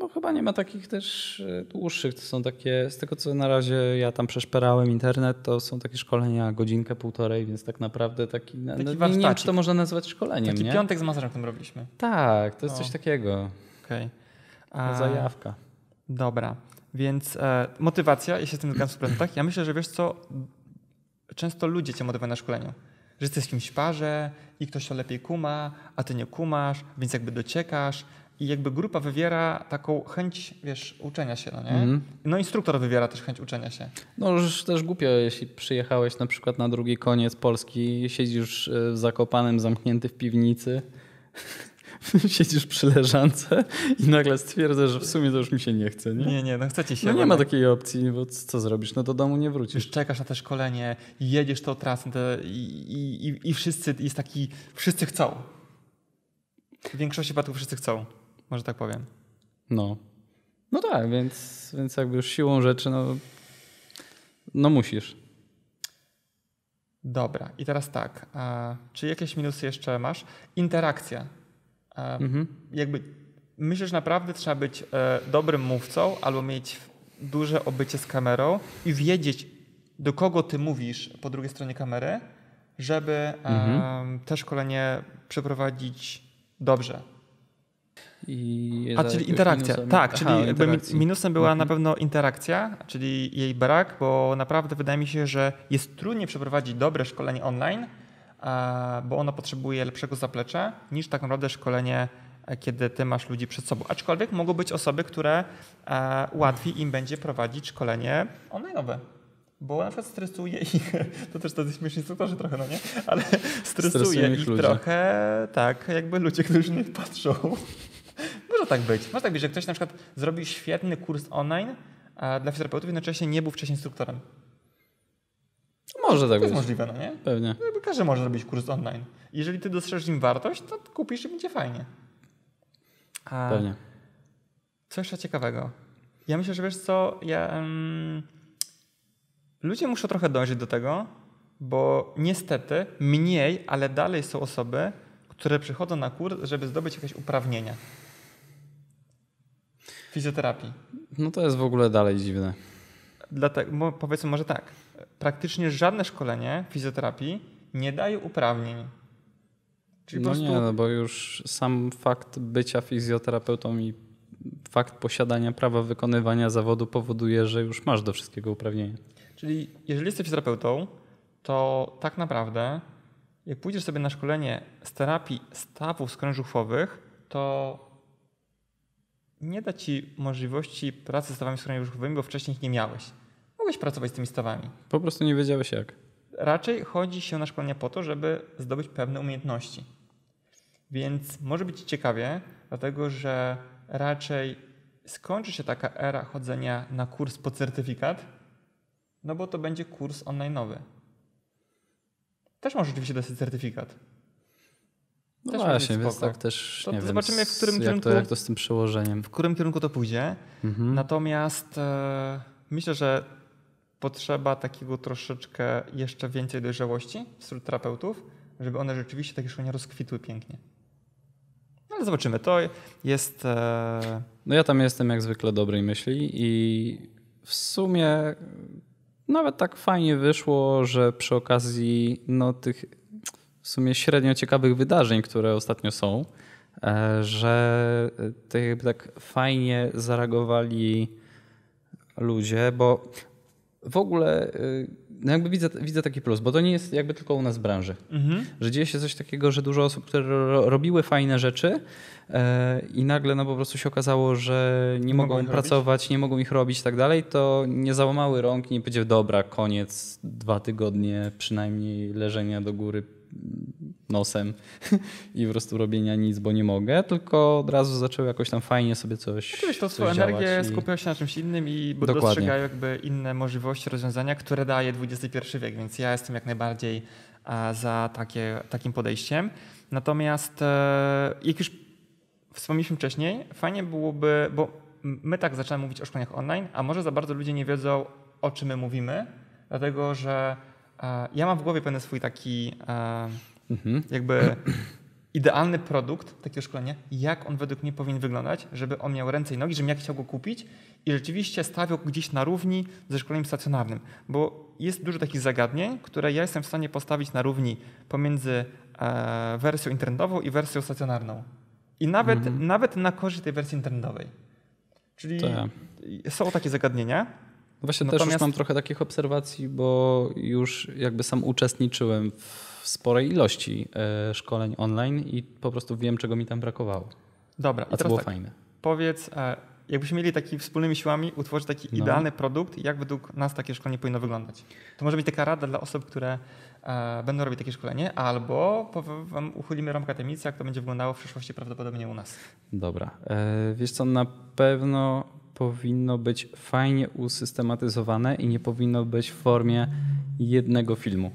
Bo chyba nie ma takich też e, dłuższych. To są takie, z tego co na razie ja tam przeszperałem internet, to są takie szkolenia godzinkę, półtorej, więc tak naprawdę taki, no, Taki no, nie wiem, czy to można nazwać szkoleniem, Taki nie? piątek z którym robiliśmy. Tak, to jest No. coś takiego. Okej. A, Zajawka. Dobra, więc e, motywacja, ja się z tym zgadzam w 100%. Ja myślę, że wiesz co, często ludzie cię motywują na szkoleniu. Że jesteś z kimś w parze i ktoś to lepiej kuma, a ty nie kumasz, więc jakby dociekasz i jakby grupa wywiera taką chęć, wiesz, uczenia się, no nie? Mhm. No instruktor wywiera też chęć uczenia się. No już też głupio, jeśli przyjechałeś na przykład na drugi koniec Polski, siedzisz e, w Zakopanem, zamknięty w piwnicy, siedzisz przy leżance i nagle stwierdzasz, że w sumie to już mi się nie chce, nie? Nie, nie, no chcecie się. No nie ma takiej opcji, bo co zrobisz? No do domu nie wrócisz. Już czekasz na te szkolenie, jedziesz tą trasę i, i, i wszyscy jest taki, wszyscy chcą. W większości przypadków wszyscy chcą, może tak powiem. No. No tak, więc, więc jakby już siłą rzeczy, no, no musisz. Dobra, i teraz tak. Czy jakieś minusy jeszcze masz? Interakcja. Mhm. Jakby myślę, że naprawdę trzeba być e, dobrym mówcą albo mieć duże obycie z kamerą i wiedzieć, do kogo ty mówisz po drugiej stronie kamery, żeby Mhm. em, te szkolenie przeprowadzić dobrze. I A czyli interakcja. minusa- Tak, Aha, czyli jakby minusem była Mhm. na pewno interakcja, czyli jej brak, bo naprawdę wydaje mi się, że jest trudniej przeprowadzić dobre szkolenie online, bo ono potrzebuje lepszego zaplecza, niż tak naprawdę szkolenie, e, kiedy ty masz ludzi przed sobą. Aczkolwiek mogą być osoby, które e, łatwiej im będzie prowadzić szkolenie online'owe. Bo na przykład stresuje ich, to też tacy śmieszni instruktorzy trochę, no nie? Ale stresuje Stresują ich ich trochę, tak, jakby ludzie, którzy nich patrzą. Może tak być. Może tak być, że ktoś na przykład zrobił świetny kurs online a dla fizjoterapeutów, jednocześnie nie był wcześniej instruktorem. Może tak To jest być. możliwe, no nie? Pewnie. Jakby każdy może zrobić kurs online. Jeżeli ty dostrzeżesz im wartość, to kupisz i będzie fajnie. A Pewnie. co jeszcze ciekawego? Ja myślę, że wiesz co, ja, em, ludzie muszą trochę dążyć do tego, bo niestety mniej, ale dalej są osoby, które przychodzą na kurs, żeby zdobyć jakieś uprawnienia. Fizjoterapii. No to jest w ogóle dalej dziwne. Dlatego, powiedzmy może tak, praktycznie żadne szkolenie fizjoterapii nie daje uprawnień. Czyli No prostu, nie, no bo już sam fakt bycia fizjoterapeutą i fakt posiadania prawa wykonywania zawodu powoduje, że już masz do wszystkiego uprawnienia. czyli jeżeli jesteś fizjoterapeutą, to tak naprawdę jak pójdziesz sobie na szkolenie z terapii stawów skrężuchowych, to nie da ci możliwości pracy z stawami skrężuchowymi, bo wcześniej ich nie miałeś. Mogłeś pracować z tymi stawami. Po prostu nie wiedziałeś jak. Raczej chodzi się na szkolenia po to, żeby zdobyć pewne umiejętności. Więc może być ciekawie, dlatego że raczej skończy się taka era chodzenia na kurs po certyfikat, no bo to będzie kurs online'owy. Też może oczywiście dostać certyfikat. No Też właśnie, więc tak też To nie wiem, zobaczymy, w którym jak kierunku- to, jak to z tym przełożeniem. W którym kierunku to pójdzie? Mhm. Natomiast e, myślę, że potrzeba takiego troszeczkę jeszcze więcej dojrzałości wśród terapeutów, żeby one rzeczywiście takie szkolenia rozkwitły pięknie. No ale zobaczymy. To jest. E, No ja tam jestem jak zwykle dobrej myśli i w sumie nawet tak fajnie wyszło, że przy okazji no, tych w sumie średnio ciekawych wydarzeń, które ostatnio są, e, że tak jakby tak fajnie zareagowali ludzie, bo w ogóle y, no jakby widzę, widzę taki plus, bo to nie jest jakby tylko u nas w branży mhm. że dzieje się coś takiego, że dużo osób, które ro- robiły fajne rzeczy e, i nagle no po prostu się okazało, że nie mogą mogą pracować, nie mogą ich robić i tak dalej, to nie załamały rąk, nie powiedział dobra, koniec, dwa tygodnie przynajmniej leżenia do góry nosem i po prostu robienia nic, bo nie mogę, tylko od razu zaczęły jakoś tam fajnie sobie coś Oczywiście to swoją energię i- skupiają się na czymś innym i Dokładnie. dostrzegają jakby inne możliwości rozwiązania, które daje XXI wiek, więc ja jestem jak najbardziej za takie, takim podejściem. Natomiast e, jak już wspomnieliśmy wcześniej, fajnie byłoby, bo my tak zaczynamy mówić o szkoleniach online, a może za bardzo ludzie nie wiedzą, o czym my mówimy, dlatego że ja mam w głowie pewien swój taki e, Mhm. jakby idealny produkt takiego szkolenia, jak on według mnie powinien wyglądać, żeby on miał ręce i nogi, żebym ja chciał go kupić i rzeczywiście stawiał gdzieś na równi ze szkoleniem stacjonarnym. Bo jest dużo takich zagadnień, które ja jestem w stanie postawić na równi pomiędzy e, wersją internetową i wersją stacjonarną. I nawet, nawet na korzyść tej wersji internetowej. Czyli Tak. są takie zagadnienia. Właśnie też już Natomiast- mam trochę takich obserwacji, bo już jakby sam uczestniczyłem w sporej ilości e, szkoleń online i po prostu wiem, czego mi tam brakowało. Dobra, I i to było tak. fajne. Powiedz, e, jakbyśmy mieli taki wspólnymi siłami utworzyć taki No. idealny produkt, jak według nas takie szkolenie powinno wyglądać? To może być taka rada dla osób, które e, będą robić takie szkolenie, albo wam uchylimy rąbka tajemnicy, jak to będzie wyglądało w przyszłości prawdopodobnie u nas. Dobra. E, wiesz co, na pewno powinno być fajnie usystematyzowane i nie powinno być w formie jednego filmu.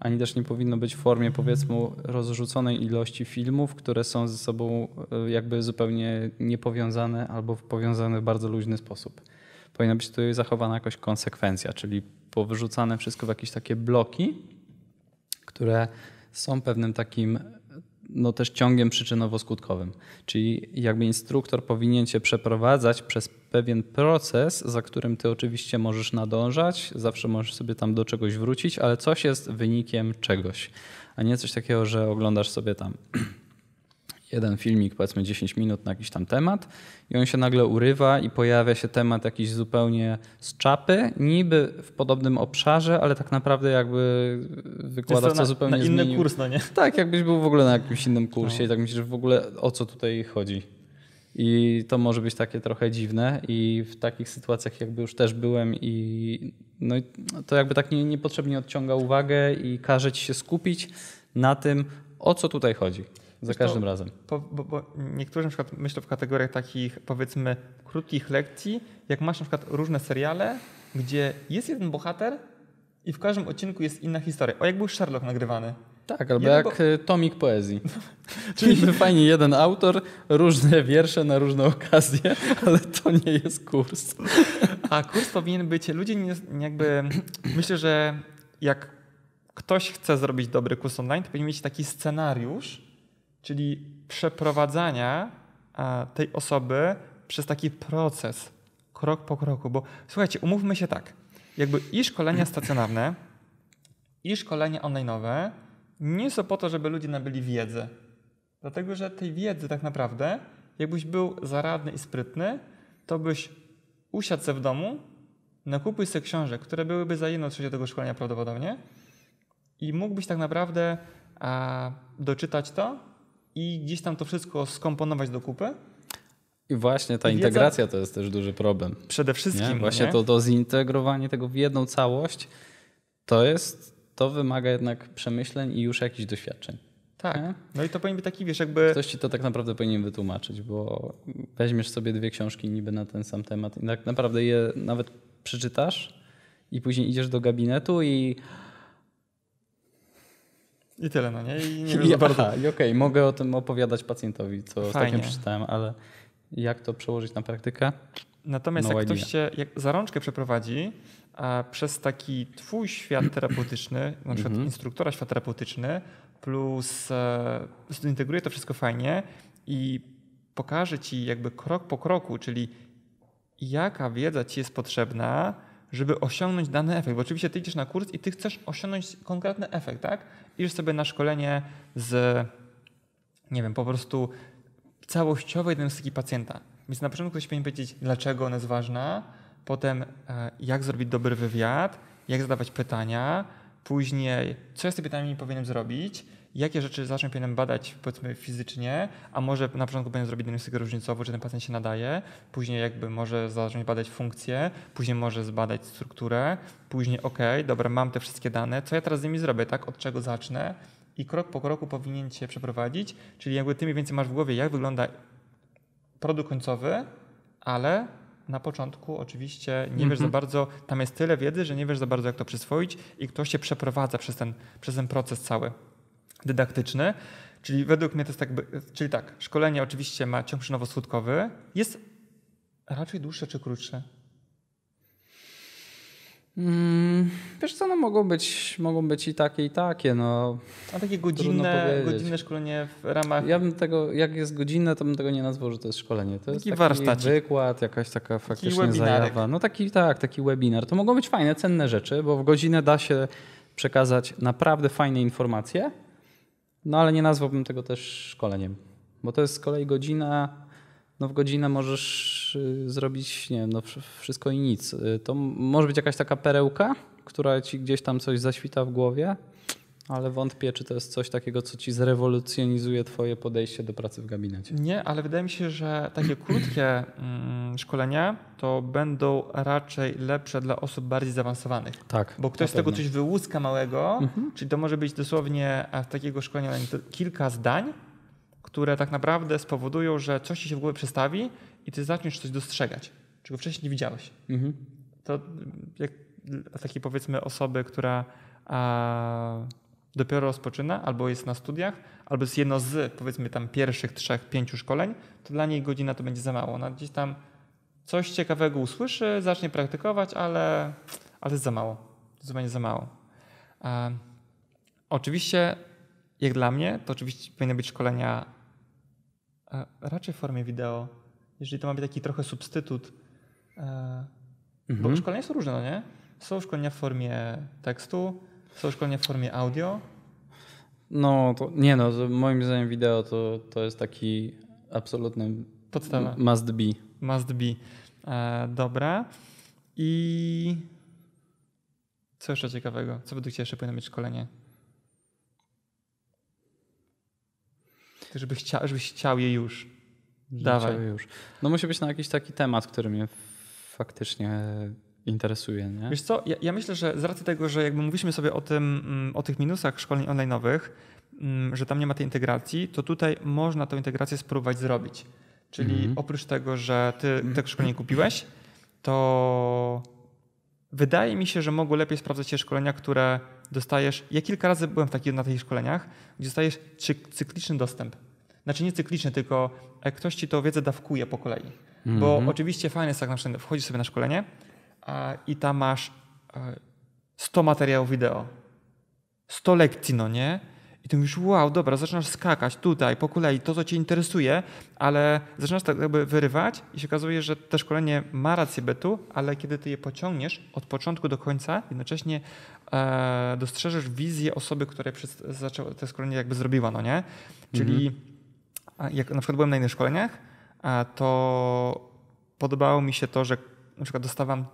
Ani też nie powinno być w formie, powiedzmy, rozrzuconej ilości filmów, które są ze sobą e, jakby zupełnie niepowiązane albo powiązane w bardzo luźny sposób. Powinna być tutaj zachowana jakaś konsekwencja, czyli powyrzucane wszystko w jakieś takie bloki, które są pewnym takim no też ciągiem przyczynowo-skutkowym. Czyli jakby instruktor powinien cię przeprowadzać przez pewien proces, za którym ty oczywiście możesz nadążać, zawsze możesz sobie tam do czegoś wrócić, ale coś jest wynikiem czegoś, a nie coś takiego, że oglądasz sobie tam jeden filmik, powiedzmy 10 minut na jakiś tam temat i on się nagle urywa i pojawia się temat jakiś zupełnie z czapy, niby w podobnym obszarze, ale tak naprawdę jakby wykładowca na, zupełnie na inny zmienił. kurs, no nie? Tak, jakbyś był w ogóle na jakimś innym kursie no. i tak myślisz w ogóle o co tutaj chodzi. I to może być takie trochę dziwne i w takich sytuacjach jakby już też byłem i no to jakby tak nie, niepotrzebnie odciąga uwagę i każe ci się skupić na tym, o co tutaj chodzi. Za każdym to, razem. Po, bo, bo, niektórzy na przykład myślą w kategoriach takich powiedzmy krótkich lekcji, jak masz na przykład różne seriale, gdzie jest jeden bohater i w każdym odcinku jest inna historia. O jak był Sherlock nagrywany. Tak, albo jeden jak bo... E, tomik poezji. Czyli fajnie jeden autor, różne wiersze na różne okazje, ale to nie jest kurs. A kurs powinien być, ludzie nie, jakby, myślę, że jak ktoś chce zrobić dobry kurs online, to powinien mieć taki scenariusz, czyli przeprowadzania tej osoby przez taki proces, krok po kroku. Bo słuchajcie, umówmy się tak, jakby i szkolenia stacjonarne, i szkolenia online'owe nie są po to, żeby ludzie nabyli wiedzę. Dlatego, że tej wiedzy tak naprawdę, jakbyś był zaradny i sprytny, to byś usiadł se w domu, nakupuj sobie książek, które byłyby za jedną trzecią tego szkolenia prawdopodobnie i mógłbyś tak naprawdę a, doczytać to i gdzieś tam to wszystko skomponować do kupy. I właśnie ta integracja to jest też duży problem. Przede wszystkim. Nie? Właśnie nie? To, to zintegrowanie tego w jedną całość to jest, to wymaga jednak przemyśleń i już jakichś doświadczeń. Tak. Nie? No i to powinien być taki, wiesz, jakby. Ktoś ci to tak naprawdę powinien wytłumaczyć, bo weźmiesz sobie dwie książki niby na ten sam temat i tak naprawdę je nawet przeczytasz i później idziesz do gabinetu i i tyle, no nie? I nie wiem bardzo. Aha, i okej, okay, mogę o tym opowiadać pacjentowi, co Fajnie. ostatnio przeczytałem, ale jak to przełożyć na praktykę? Natomiast no jak idea. ktoś się jak za rączkę przeprowadzi a przez taki twój świat terapeutyczny, na przykład -hmm. instruktora świat terapeutyczny, plus e, zintegruje to wszystko fajnie i pokaże ci jakby krok po kroku, czyli jaka wiedza ci jest potrzebna, żeby osiągnąć dany efekt. Bo oczywiście ty idziesz na kurs i ty chcesz osiągnąć konkretny efekt, tak? Idziesz sobie na szkolenie z, nie wiem, po prostu całościowej diagnostyki pacjenta. Więc na początku ktoś powinien powiedzieć, dlaczego ona jest ważna, potem e, jak zrobić dobry wywiad, jak zadawać pytania, później co ja z tymi pytaniami powinienem zrobić, jakie rzeczy zacząć powinienem badać powiedzmy fizycznie, a może na początku powinienem zrobić diagnostykę różnicową, czy ten pacjent się nadaje, później jakby może zacząć badać funkcję, później może zbadać strukturę, później ok, dobra, mam te wszystkie dane, co ja teraz z nimi zrobię, tak, od czego zacznę? I krok po kroku powinien się przeprowadzić, czyli jakby ty mniej więcej masz w głowie, jak wygląda produkt końcowy, ale na początku oczywiście nie wiesz za mhm. bardzo, tam jest tyle wiedzy, że nie wiesz za bardzo, jak to przyswoić i ktoś się przeprowadza przez ten, przez ten proces cały dydaktyczny. Czyli według mnie to jest tak, czyli tak, szkolenie oczywiście ma ciąg przyczynowo-skutkowy. Jest raczej dłuższe czy krótsze? Hmm, wiesz co, no mogą być, mogą być i takie, i takie. No, A takie godzinne, godzinne szkolenie w ramach... Ja bym tego, jak jest godzinne, to bym tego nie nazwał, że to jest szkolenie. To taki jest taki wykład, jakaś taka faktycznie zajawa. No taki, tak, taki webinar. To mogą być fajne, cenne rzeczy, bo w godzinę da się przekazać naprawdę fajne informacje, no ale nie nazwałbym tego też szkoleniem, bo to jest z kolei godzina, no w godzinę możesz y, zrobić, nie wiem, no wszystko i nic. Y, to może być jakaś taka perełka, która ci gdzieś tam coś zaświta w głowie, ale wątpię, czy to jest coś takiego, co ci zrewolucjonizuje twoje podejście do pracy w gabinecie. Nie, ale wydaje mi się, że takie krótkie mm, szkolenia to będą raczej lepsze dla osób bardziej zaawansowanych. Tak. Bo ktoś z tego coś wyłuska małego, mhm. czyli to może być dosłownie w takiego szkolenia kilka zdań, które tak naprawdę spowodują, że coś ci się w głowie przestawi i ty zaczniesz coś dostrzegać, czego wcześniej nie widziałeś. Mhm. To jak takiej powiedzmy osoby, która a, dopiero rozpoczyna, albo jest na studiach, albo jest jedno z powiedzmy tam pierwszych trzech, pięciu szkoleń, to dla niej godzina to będzie za mało. Ona gdzieś tam coś ciekawego usłyszy, zacznie praktykować, ale, ale jest za mało. To jest za mało. oczywiście jak dla mnie, to oczywiście powinny być szkolenia e, raczej w formie wideo. Jeżeli to ma być taki trochę substytut, e, bo Mhm. szkolenia są różne, no nie? Są szkolenia w formie tekstu, są szkolenia w formie audio. No, to, nie no, moim zdaniem wideo to, to jest taki absolutny Podstawa. must be. Must be. E, dobra. I co jeszcze ciekawego? Co według Ciebie jeszcze powinno być szkolenie? Ty, Żeby chcia, żebyś chciał je już. Dawaj. Życiowy Już. No musi być na jakiś taki temat, który mnie faktycznie interesuje, nie? Wiesz co, ja, ja myślę, że z racji tego, że jakby mówiliśmy sobie o tym, mm, o tych minusach szkoleń online'owych, mm, że tam nie ma tej integracji, to tutaj można tę integrację spróbować zrobić. Czyli Mhm. oprócz tego, że ty tego szkolenie kupiłeś, to wydaje mi się, że mogło lepiej sprawdzać się szkolenia, które dostajesz. Ja kilka razy byłem w takich, na takich szkoleniach, gdzie dostajesz cyk- cykliczny dostęp. Znaczy nie cykliczny, tylko ktoś ci tą wiedzę dawkuje po kolei. Bo Mhm. oczywiście fajne jest tak na przykład, wchodzisz sobie na szkolenie i tam masz e, 100 materiałów wideo, 100 lekcji, no nie? I ty mówisz, wow, dobra, zaczynasz skakać tutaj po kolei, to co cię interesuje, ale zaczynasz tak jakby wyrywać i się okazuje, że to szkolenie ma rację bytu, ale kiedy ty je pociągniesz od początku do końca, jednocześnie e, dostrzeżesz wizję osoby, która zaczęła, to szkolenie jakby zrobiła, no nie? Czyli a jak na przykład byłem na innych szkoleniach, to podobało mi się to, że na przykład dostawam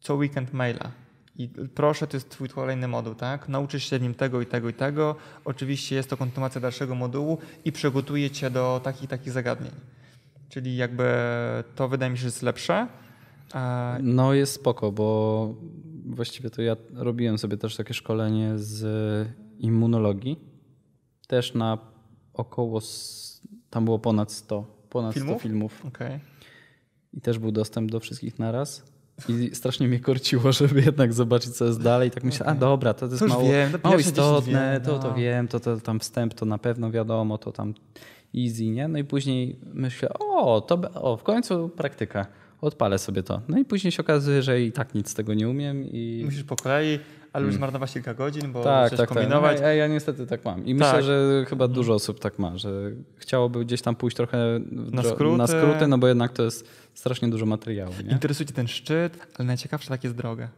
co weekend maila. I proszę, to jest twój kolejny moduł, tak? Nauczysz się w nim tego i tego i tego. Oczywiście jest to kontynuacja dalszego modułu i przygotuje cię do takich takich zagadnień. Czyli jakby to wydaje mi się, że jest lepsze. A, No jest spoko, bo właściwie to ja robiłem sobie też takie szkolenie z immunologii. Też na około, tam było ponad 100, ponad 100 Filmów? filmów. Okej. I też był dostęp do wszystkich naraz. I strasznie mnie korciło, żeby jednak zobaczyć, co jest dalej. Tak myślę, a dobra, to, to jest To mało, wiem, mało pierwsze 10 istotne, wiem, to, to no. wiem, to, to tam wstęp to na pewno wiadomo, to tam easy, nie? No i później myślę, o, to, o w końcu praktyka. Odpalę sobie to. No i później się okazuje, że i tak nic z tego nie umiem i... Musisz po kolei, ale już zmarnować kilka godzin, bo Tak, chcesz tak, tak. kombinować. No, ja, ja niestety tak mam. I myślę, Tak. że chyba dużo osób tak ma, że chciałoby gdzieś tam pójść trochę Na skróty. na skróty, no bo jednak to jest strasznie dużo materiału, nie? Interesuje cię ten szczyt, ale najciekawsze tak jest droga.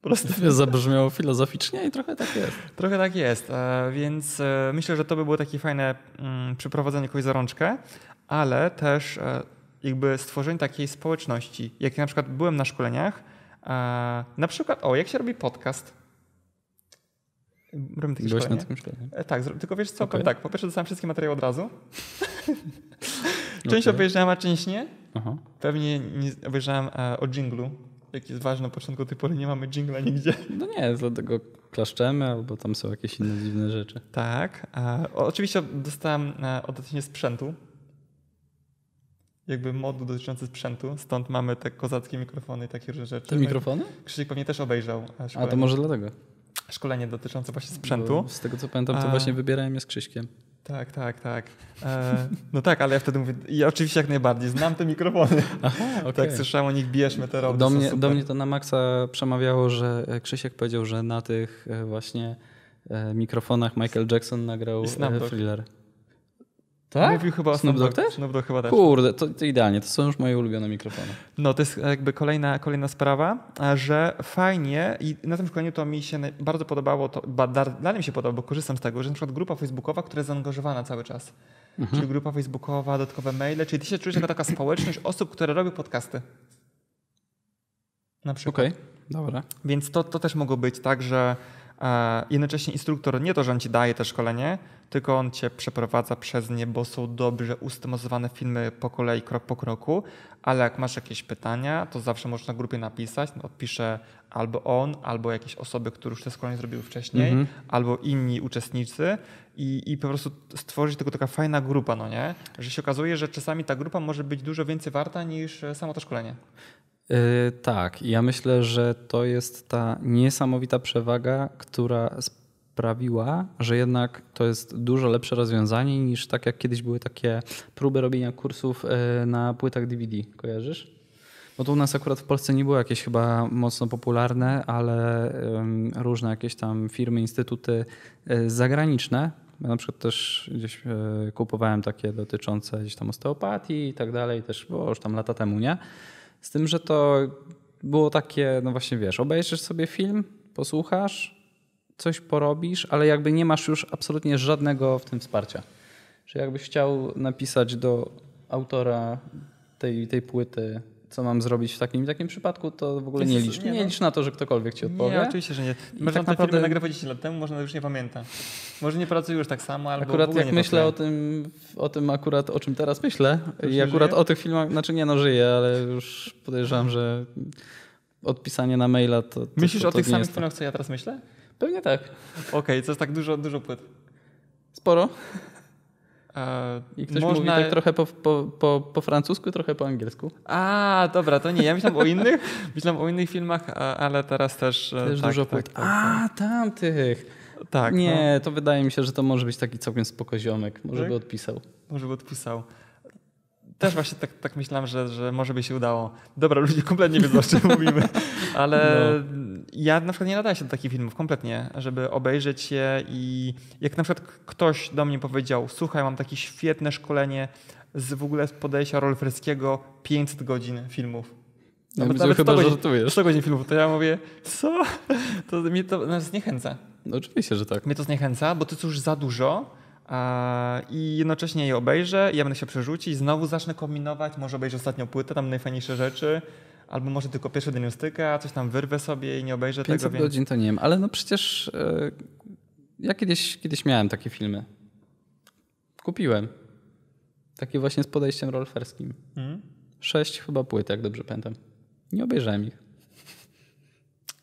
Po prostu Zabrzmiało filozoficznie i trochę tak jest. Trochę tak jest, e, więc e, myślę, że to by było takie fajne mm, przyprowadzenie kogoś za rączkę, ale też e, jakby stworzenie takiej społeczności. Jak ja na przykład byłem na szkoleniach, e, na przykład, o, jak się robi podcast? Robimy takie Byłeś na szkolenie. takim szkoleniu? E, Tak, tylko wiesz co, powiem tak, po pierwsze dostałem wszystkie materiały od razu. Część Okej. obejrzałem, a część nie. Aha. Pewnie nie obejrzałem e, o dżinglu, jaki jest ważny na początku tej pory, nie mamy dżingla nigdzie. No nie, dlatego klaszczemy albo tam są jakieś inne dziwne rzeczy. Tak. Oczywiście dostałem odnośnie sprzętu. Jakby moduł dotyczący sprzętu, stąd mamy te kozackie mikrofony i takie różne rzeczy. Te mikrofony? Krzysiek pewnie też obejrzał e, A szkolenie, to może dlatego. szkolenie dotyczące właśnie sprzętu. Bo Z tego co pamiętam, to A. właśnie wybierałem je z Krzyśkiem. Tak, tak, tak. E, no tak, ale ja wtedy mówię, ja oczywiście jak najbardziej, znam te mikrofony. Aha, Tak, słyszałem o nich, bierzmy te roby, do, mnie, do mnie to na maksa przemawiało, że e, Krzysiek powiedział, że na tych e, właśnie e, mikrofonach Michael Jackson nagrał thriller. Tak? Mówił chyba o Snoop Dogg też? Snoop Dogg chyba też. Kurde, to, to idealnie, to są już moje ulubione mikrofony. No to jest jakby kolejna, kolejna sprawa, że fajnie i na tym szkoleniu to mi się bardzo podobało, to dalej mi się podoba, bo korzystam z tego, że na przykład grupa facebookowa, która jest zaangażowana cały czas. Czyli grupa facebookowa, dodatkowe maile, czyli ty się czujesz jako taka społeczność osób, które robią podcasty. Na przykład. Okej, dobra. Więc to, to też mogło być tak, że jednocześnie instruktor nie to, że on ci daje te szkolenie, tylko on cię przeprowadza przez nie, bo są dobrze ustymatyzowane filmy po kolei, krok po kroku, ale jak masz jakieś pytania, to zawsze możesz na grupie napisać, no, odpisze albo on, albo jakieś osoby, które już te szkolenie zrobiły wcześniej, Mhm. albo inni uczestnicy i, i po prostu stworzyć tylko taka fajna grupa, no nie? Że się okazuje, że czasami ta grupa może być dużo więcej warta niż e, samo to szkolenie. Yy, tak, ja myślę, że to jest ta niesamowita przewaga, która sprawiła, że jednak to jest dużo lepsze rozwiązanie niż tak jak kiedyś były takie próby robienia kursów yy, na płytach DVD. Kojarzysz? Bo to u nas akurat w Polsce nie było jakieś chyba mocno popularne, ale różne jakieś tam firmy, instytuty y, zagraniczne. Ja na przykład też gdzieś kupowałem takie dotyczące gdzieś tam osteopatii i tak dalej, też było już tam lata temu, nie? Z tym, że to było takie, no właśnie wiesz, obejrzysz sobie film, posłuchasz, coś porobisz, ale jakby nie masz już absolutnie żadnego w tym wsparcia. Że jakbyś chciał napisać do autora tej, tej płyty, co mam zrobić w takim takim przypadku, to w ogóle nie licz. Nie, nie no. licz na to, że ktokolwiek ci odpowie. Nie, oczywiście, że nie. Może tak naprawdę... filmy nagrywał 10 lat temu, może już nie pamięta. Może nie pracuje już tak samo, albo Akurat jak myślę o tym, o tym akurat, o czym teraz myślę i akurat żyje? o tych filmach, znaczy nie no żyję, ale już podejrzewam, że odpisanie na maila to... to Myślisz to, to o tych samych filmach, co ja teraz myślę? Pewnie tak. Okej, okay, to jest tak dużo, dużo płyt. Sporo. E, I ktoś Można... mówi tak trochę po, po, po, po francusku, trochę po angielsku. A, dobra, to nie. Ja myślałem o innych, myślałem o innych filmach, ale teraz też... E, też tak, dużo tak, płyt. Tak, tak, A, tamtych. Tak. Nie, no. to wydaje mi się, że to może być taki całkiem spokoziomek. Może tak? by odpisał. Może by odpisał. Też właśnie tak, tak myślałem, że, że może by się udało. Dobra, ludzie kompletnie wiedzą, o czym mówimy, ale no. ja na przykład nie nadaję się do takich filmów kompletnie, żeby obejrzeć je i jak na przykład ktoś do mnie powiedział, słuchaj, mam takie świetne szkolenie z w ogóle z podejścia rolferskiego 500 godzin filmów. No, nawet, nawet chyba 100 godzin, żartujesz. 100 godzin filmów, to ja mówię, co? To mnie to nas zniechęca. No oczywiście, że tak. Mnie to zniechęca, bo to jest już za dużo i jednocześnie je obejrzę, ja będę się przerzucić, znowu zacznę kombinować, może obejrzę ostatnią płytę, tam najfajniejsze rzeczy, albo może tylko pierwszy diagnostyka, coś tam wyrwę sobie i nie obejrzę 500 tego. 500 godzin to nie wiem, ale no przecież yy, ja kiedyś, kiedyś miałem takie filmy. Kupiłem. Takie właśnie z podejściem rolferskim. Hmm? Sześć chyba płyt, jak dobrze pamiętam. Nie obejrzałem ich.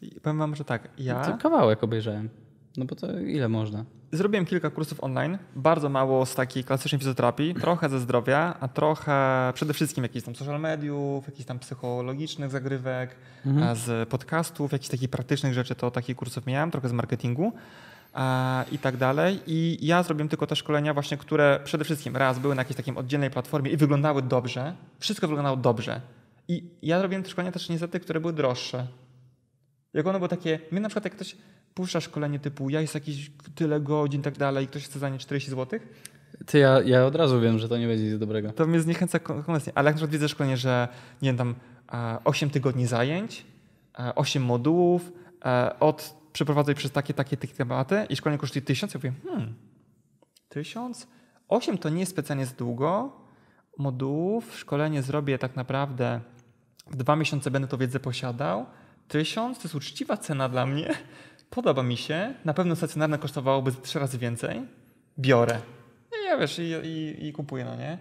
I powiem wam, że tak, ja... To kawałek obejrzałem. No bo to ile można? Zrobiłem kilka kursów online, bardzo mało z takiej klasycznej fizjoterapii, trochę ze zdrowia, a trochę przede wszystkim jakichś tam social mediów, jakichś tam psychologicznych zagrywek, mhm. z podcastów, jakichś takich praktycznych rzeczy, to takich kursów miałem, trochę z marketingu i tak dalej. I ja zrobiłem tylko te szkolenia właśnie, które przede wszystkim raz były na jakiejś takiej oddzielnej platformie i wyglądały dobrze, wszystko wyglądało dobrze. I ja robiłem te szkolenia też niestety, które były droższe. Jak one były takie, mnie na przykład jak ktoś puszcza szkolenie typu ja jest jakieś tyle godzin i tak dalej i ktoś chce za nie 40 zł, ty, ja, ja od razu wiem, że to nie będzie nic dobrego. To mnie zniechęca kompletnie. Ale jak na przykład widzę szkolenie, że nie wiem, tam 8 tygodni zajęć, 8 modułów, od przeprowadzaj przez takie, takie, takie tematy i szkolenie kosztuje 1000, ja mówię, hmm, 1000? 8 to nie jest specjalnie za długo modułów, szkolenie zrobię tak naprawdę w dwa miesiące będę to wiedzę posiadał, 1000 to jest uczciwa cena dla mnie, podoba mi się, na pewno stacjonarne kosztowałoby trzy razy więcej, biorę. I ja wiesz, i, i, i kupuję, no nie?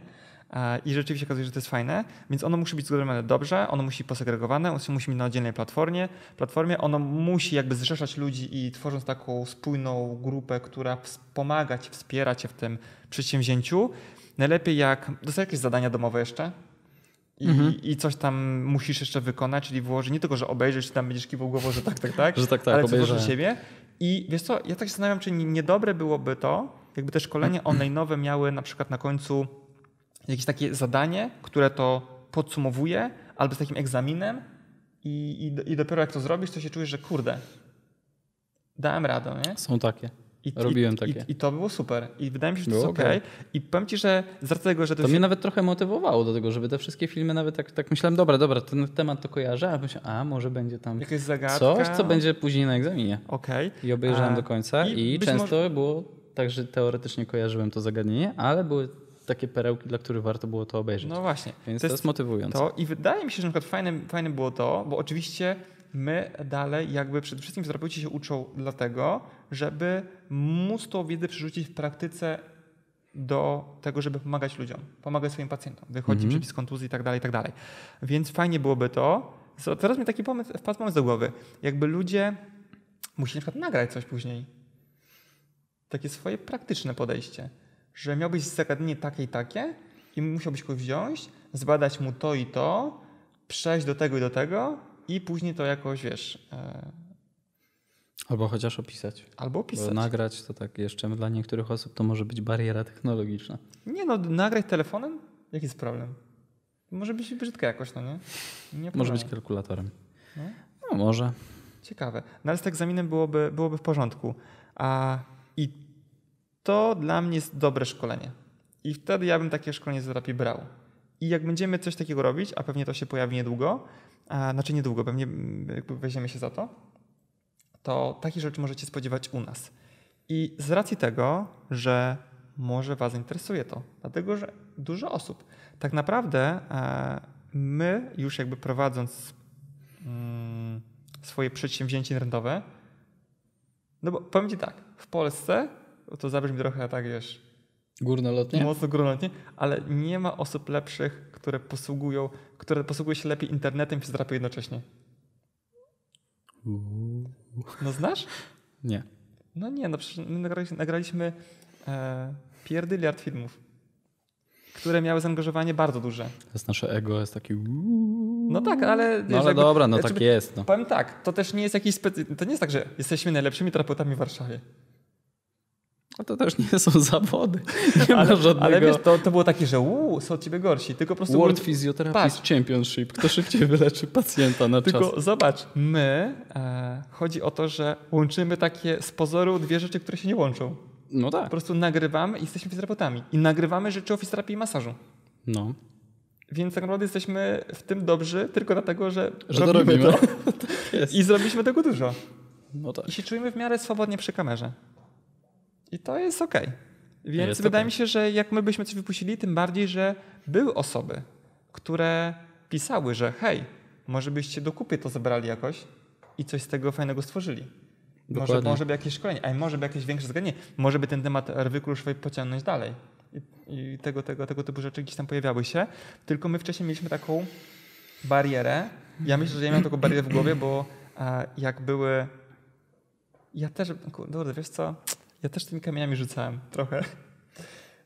I rzeczywiście okazuje się, że to jest fajne, więc ono musi być zrobione dobrze, ono musi posegregowane, ono musi być na oddzielnej platformie, platformie, ono musi jakby zrzeszać ludzi i tworząc taką spójną grupę, która wspomaga cię, wspiera cię w tym przedsięwzięciu. Najlepiej jak dostajesz jakieś zadania domowe jeszcze, i, mhm. i coś tam musisz jeszcze wykonać, czyli włożyć nie tylko, że obejrzysz, tam będziesz kiwał głową, że tak, tak, tak, że tak, tak, ale coś siebie. I wiesz co, ja tak się zastanawiam, czy niedobre byłoby to, jakby te szkolenia online'owe miały na przykład na końcu jakieś takie zadanie, które to podsumowuje, albo z takim egzaminem i, i, i dopiero jak to zrobisz, to się czujesz, że kurde, dałem radę, nie? Są takie. I, Robiłem i, takie. I, I, to było super. I wydaje mi się, że to jest okej. Okay. I powiem ci, że z racji tego, że to... To mnie nawet trochę motywowało do tego, żeby te wszystkie filmy nawet tak, tak myślałem, dobra, dobra, ten temat to kojarzę, a myślałem, a może będzie tam Jakaś zagadka. coś, co będzie później na egzaminie. Okej. Okay. I obejrzałem a, do końca i, i często może... było tak, że teoretycznie kojarzyłem to zagadnienie, ale były takie perełki, dla których warto było to obejrzeć. No właśnie. Więc to, to jest motywujące. To I wydaje mi się, że na przykład fajne, fajne było to, bo oczywiście my dalej jakby przede wszystkim fizjoterapeuci się uczą dlatego, żeby móc tą wiedzę przerzucić w praktyce do tego, żeby pomagać ludziom, pomagać swoim pacjentom, wychodzi mm -hmm. przepis kontuzji i tak dalej, i tak dalej. Więc fajnie byłoby to. Teraz mi taki pomysł, wpadł pomysł do głowy. Jakby ludzie musieli na przykład nagrać coś później. Takie swoje praktyczne podejście, że miałbyś zagadnienie takie i takie i musiałbyś go wziąć, zbadać mu to i to, przejść do tego i do tego i później to jakoś, wiesz... E, albo chociaż opisać. Albo opisać. Bo nagrać to tak jeszcze dla niektórych osób to może być bariera technologiczna. Nie no, nagrać telefonem? Jaki jest problem? Może być brzydka jakoś, no nie? nie Może być kalkulatorem. No. No może. Ciekawe. No ale z egzaminem byłoby, byłoby w porządku. A, I to dla mnie jest dobre szkolenie. I wtedy ja bym takie szkolenie z terapii brał. I jak będziemy coś takiego robić, a pewnie to się pojawi niedługo, a, znaczy niedługo, pewnie mm, weźmiemy się za to, to takich rzeczy możecie spodziewać u nas. I z racji tego, że może Was interesuje to, dlatego że dużo osób. Tak naprawdę e, my już jakby prowadząc mm, swoje przedsięwzięcie internetowe, no bo powiem Ci tak, w Polsce, to zabrzmi trochę tak, wiesz, Górnolotnie? mocno górnolotnie, ale nie ma osób lepszych, które posługują, które posługują się lepiej internetem i fizjoterapią jednocześnie. No znasz? Nie. No nie, no przecież my nagraliśmy, nagraliśmy e, pierdyliard filmów, które miały zaangażowanie bardzo duże. To jest nasze ego, jest taki... No tak, ale... No ale jakby- dobra, no tak jest. No. Powiem tak, to też nie jest jakiś specy... To nie jest tak, że jesteśmy najlepszymi terapeutami w Warszawie. A to też nie są zawody. Nie ale, ma żadnego... ale wiesz, to, to było takie, że uuu, są od ciebie gorsi. Tylko po prostu... World Physiotherapy Patrz. Championship. Kto szybciej wyleczy pacjenta na czas. Tylko zobacz, my... E, chodzi o to, że łączymy takie z pozoru dwie rzeczy, które się nie łączą. No Po tak. prostu nagrywamy i jesteśmy fizjoterapeutami. I nagrywamy rzeczy o fizjoterapii i masażu. No. Więc tak naprawdę jesteśmy w tym dobrzy tylko dlatego, że, Że to robimy robimy. to. jest. I zrobiliśmy tego dużo. No tak. I się czujemy w miarę swobodnie przy kamerze. I to jest okej. Więc Jest wydaje okej. mi się, że jak my byśmy coś wypuścili, tym bardziej, że były osoby, które pisały, że hej, może byście do kupy to zebrali jakoś i coś z tego fajnego stworzyli. Może, Dokładnie. może by jakieś szkolenie, a może by jakieś większe zgadnienie. Może by ten temat rwy kruszwej pociągnąć dalej. I, I tego, tego, tego typu rzeczy gdzieś tam pojawiały się. Tylko my wcześniej mieliśmy taką barierę. Ja myślę, że ja miałem taką barierę w głowie, bo jak były... Ja też... Kurde, wiesz co? Ja też tymi kamieniami rzucałem trochę.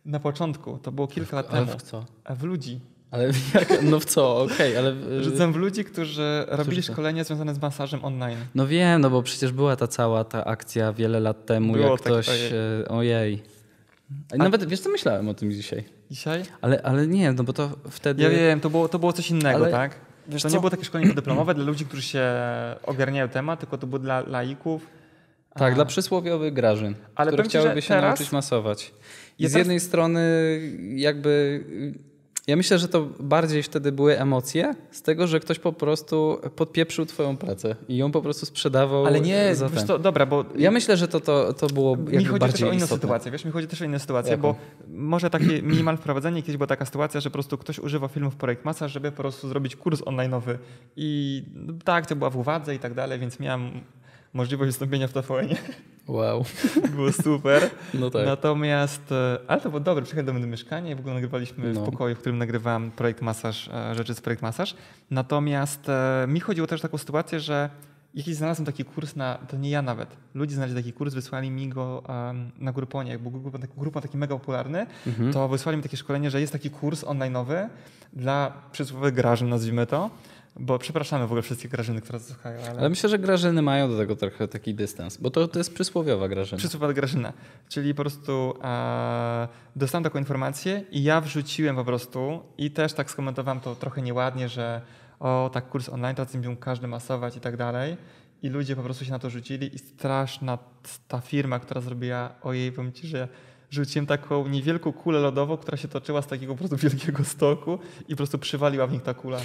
Na początku, to było kilka lat Ale temu. w co? A w ludzi. Ale jak, no w co? Okej, ale... w- Rzucam w ludzi, którzy robili co? szkolenia związane z masażem online. No wiem, no bo przecież była ta cała ta akcja wiele lat temu, Było jak tak, ktoś... ojej. e, Ojej. A nawet, wiesz co, myślałem o tym dzisiaj. Dzisiaj? Ale, ale nie, no bo to wtedy... Ja wiem, to było, to było coś innego, Ale tak? wiesz to co? nie było takie szkolenie podyplomowe dla ludzi, którzy się ogarniają temat, tylko to było dla laików. Tak, A, dla przysłowiowych grażyn, Ale które chciałyby się nauczyć masować. I z jednej strony jakby... Ja myślę, że to bardziej wtedy były emocje z tego, że ktoś po prostu podpieprzył twoją pracę i ją po prostu sprzedawał Ale nie, za wiesz co, dobra, bo Ja myślę, że to, to, to było mi jakby chodzi też o inną istotne. sytuację, wiesz, mi chodzi też o inną sytuację, Jaką? bo może takie minimalne wprowadzenie, kiedyś była taka sytuacja, że po prostu ktoś używa filmów Projekt Masa, żeby po prostu zrobić kurs online'owy i no, ta akcja była w uwadze i tak dalej, więc miałem możliwość wystąpienia w tvn Wow. było super. No tak. Natomiast, e, ale to było dobre, przyjechałem do mieszkania i w ogóle nagrywaliśmy No. w pokoju, w którym nagrywałem projekt masaż, e, rzeczy z projekt masaż. Natomiast e, mi chodziło też o taką sytuację, że jakiś znalazłem taki kurs na, to nie ja nawet, ludzie znaleźli taki kurs, wysłali mi go em, na Gruponie, jak był grupa, grupa taki mega popularny, Mhm. to wysłali mi takie szkolenie, że jest taki kurs online'owy dla przysłowiowych grażyn, nazwijmy to, bo przepraszamy w ogóle wszystkie grażyny, które słuchają, ale... Ale myślę, że grażyny mają do tego trochę taki dystans, bo to, to jest przysłowiowa grażyna. Przysłowa Grażyna. Czyli po prostu e, dostałem taką informację i ja wrzuciłem po prostu i też tak skomentowałem to trochę nieładnie, że o, tak kurs online, tacy będą każdy masować i tak dalej. I ludzie po prostu się na to rzucili i straszna ta firma, która zrobiła, ojej, powiem ci, że rzuciłem taką niewielką kulę lodową, która się toczyła z takiego po prostu wielkiego stoku i po prostu przywaliła w nich ta kula.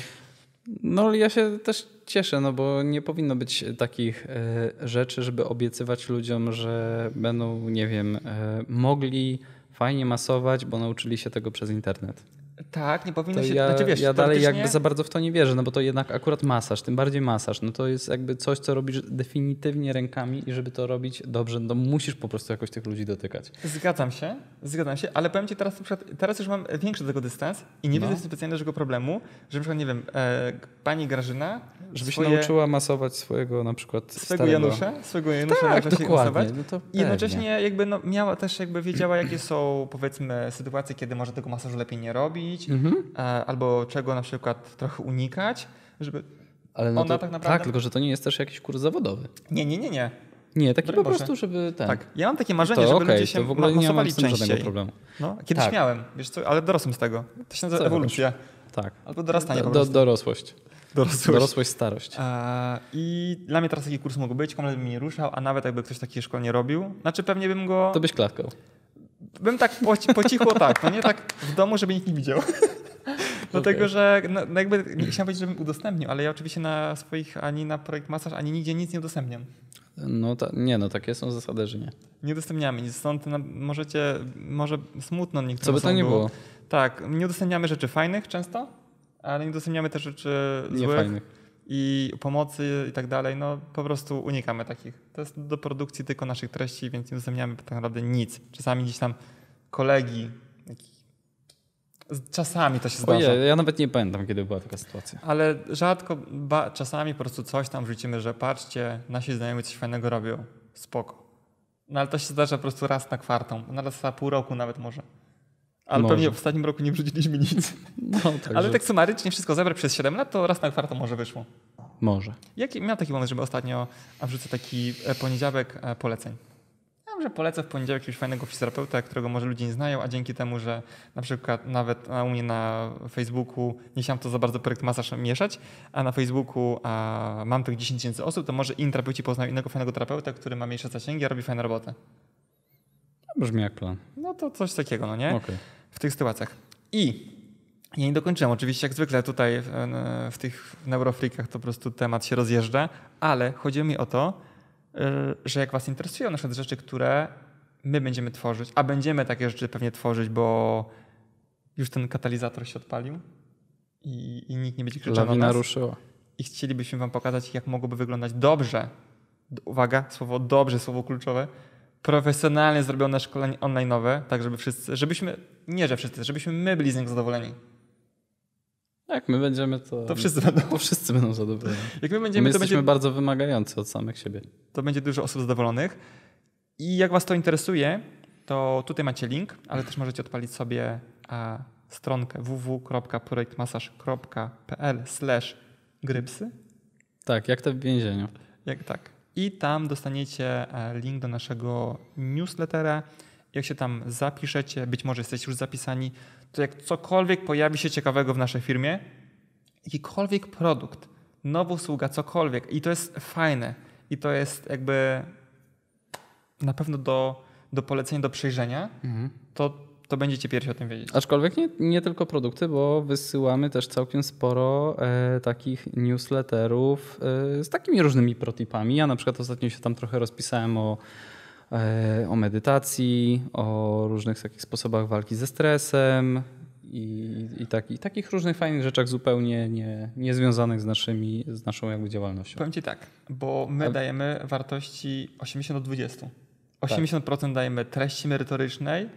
No ja się też cieszę, no bo nie powinno być takich e, rzeczy, żeby obiecywać ludziom, że będą, nie wiem, e, mogli fajnie masować, bo nauczyli się tego przez internet. Tak, nie powinno To się... ja, znaczy, wiesz, ja dalej jakby za bardzo w to nie wierzę, no bo to jednak akurat masaż, tym bardziej masaż, no to jest jakby coś, co robisz definitywnie rękami i żeby to robić dobrze, no musisz po prostu jakoś tych ludzi dotykać. Zgadzam się, zgadzam się, ale powiem ci teraz, na przykład, teraz już mam większy do tego dystans i nie No. widzę specjalnie dużego problemu, że na przykład, nie wiem, e, pani Grażyna Żeby swoje, się nauczyła masować swojego na przykład swego starego... Janusza, swego Janusza Tak, dokładnie. masować. No to I jednocześnie jakby no, miała też jakby wiedziała, jakie są powiedzmy sytuacje, kiedy może tego masażu lepiej nie robić, Mhm. e, albo czego na przykład trochę unikać, żeby... Ale no Ona to, tak naprawdę- Tak, tylko że to nie jest też jakiś kurs zawodowy. Nie, nie, nie, nie. Nie, taki po Boże. prostu, żeby ten. Tak. Ja mam takie marzenie, to żeby okej, ludzie się to w ogóle nie mam z tym żadnego częściej. problemu. No, kiedyś Tak. miałem, wiesz co, ale dorosłem z tego. To się nazywa Co ewolucja. Tak. Albo dorastanie Do, po do, dorosłość. Dorosłość. Dorosłość, starość. E, I dla mnie teraz taki kurs mógł być, kompletnie mi nie ruszał, a nawet jakby ktoś takie szkolenie robił, znaczy pewnie bym go, To byś klatkał. Bym tak po, po cichu tak, no nie tak w domu, żeby nikt nie widział. Dlatego, że no, no jakby nie chciałem powiedzieć, żebym udostępnił, ale ja oczywiście na swoich, ani na projekt masaż, ani nigdzie nic nie udostępniam. No ta, nie, no takie są zasady, że nie. Nie udostępniamy nic, stąd na, możecie, może smutno Co niektórym by to nie było? Tak, nie udostępniamy rzeczy fajnych często, ale nie udostępniamy też rzeczy Nie złych fajnych. I pomocy i tak dalej. No po prostu unikamy takich. To jest do produkcji tylko naszych treści, więc nie udostępniamy tak naprawdę nic. Czasami gdzieś tam kolegi, czasami to się zdarza. Ojej, ja nawet nie pamiętam, kiedy była taka sytuacja. Ale rzadko, ba, czasami po prostu coś tam wrzucimy, że patrzcie, nasi znajomi coś fajnego robią. Spoko. No ale to się zdarza po prostu raz na kwartą, na raz na pół roku nawet może. Ale Może. pewnie w ostatnim roku nie wrzuciliśmy nic. No, także Ale tak sumarycznie wszystko zebrać przez 7 lat, to raz na kwartał może wyszło. może. Jaki, miałem taki moment, żeby ostatnio wrzucę taki e, poniedziałek e, poleceń. Ja wiem, że polecę w poniedziałek jakiegoś fajnego fizjoterapeuta, którego może ludzie nie znają, a dzięki temu, że na przykład nawet na- u mnie na Facebooku nie chciałem to za bardzo projekt masaż mieszać, a na Facebooku a, mam tych 10 tysięcy osób, to może inni terapeuci poznają innego fajnego terapeuta, który ma mniejsze zasięgi, a robi fajną robotę. Brzmi jak plan. No to coś takiego, no nie? Okej. w tych sytuacjach. I ja nie dokończyłem. Oczywiście, jak zwykle tutaj w, w tych neurofreakach to po prostu temat się rozjeżdża, ale chodziło mi o to, y, że jak Was interesują na przykład rzeczy, które my będziemy tworzyć, a będziemy takie rzeczy pewnie tworzyć, bo już ten katalizator się odpalił i, i nikt nie będzie krzyczał na nas ruszyła. i chcielibyśmy Wam pokazać, jak mogłoby wyglądać dobrze. Uwaga, słowo dobrze, słowo kluczowe. Profesjonalnie zrobione szkolenie online'owe, tak żeby wszyscy, żebyśmy, nie że wszyscy, żebyśmy my byli z niego zadowoleni. Jak my będziemy, to, To wszyscy będą. to wszyscy będą zadowoleni. Jak my My będziemy, to jesteśmy będzie, bardzo wymagający od samych siebie. to będzie dużo osób zadowolonych. I jak Was to interesuje, to tutaj macie link, ale też możecie odpalić sobie a, stronkę www.projektmasaż.pl grypsy. Tak, jak te w więzieniu. Jak tak. I tam dostaniecie e, link do naszego newslettera. Jak się tam zapiszecie, być może jesteście już zapisani, to jak cokolwiek pojawi się ciekawego w naszej firmie, jakikolwiek produkt, nowa usługa, cokolwiek, i to jest fajne, i to jest jakby na pewno do, do polecenia, do przejrzenia, to, to będziecie pierwsi o tym wiedzieć. Aczkolwiek nie, nie tylko produkty, bo wysyłamy też całkiem sporo e, takich newsletterów e, z takimi różnymi protipami. Ja na przykład ostatnio się tam trochę rozpisałem o, e, o medytacji, o różnych takich sposobach walki ze stresem i, i, taki, takich różnych fajnych rzeczach zupełnie nie, nie związanych z, naszymi, z naszą jakby działalnością. Powiem Ci tak, bo my dajemy wartości 80 do 20. 80% dajemy treści merytorycznej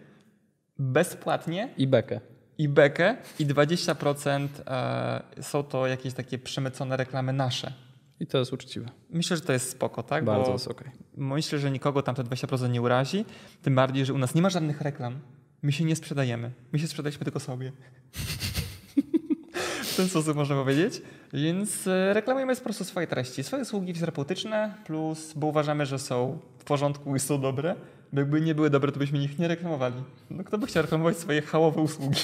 bezpłatnie I bekę. i bekę i 20% e, są to jakieś takie przemycone reklamy nasze. I to jest uczciwe. Myślę, że to jest spoko, tak? Bardzo Bo jest okej. myślę, że nikogo tam te 20% nie urazi. Tym bardziej, że u nas nie ma żadnych reklam. My się nie sprzedajemy. My się sprzedaliśmy tylko sobie. w ten sposób można powiedzieć. Więc e, reklamujemy po prostu swoje treści, swoje usługi fizjoterapeutyczne, plus, bo uważamy, że są w porządku i są dobre. Bo jakby nie były dobre, to byśmy ich nie reklamowali. No kto by chciał reklamować swoje hałowe usługi?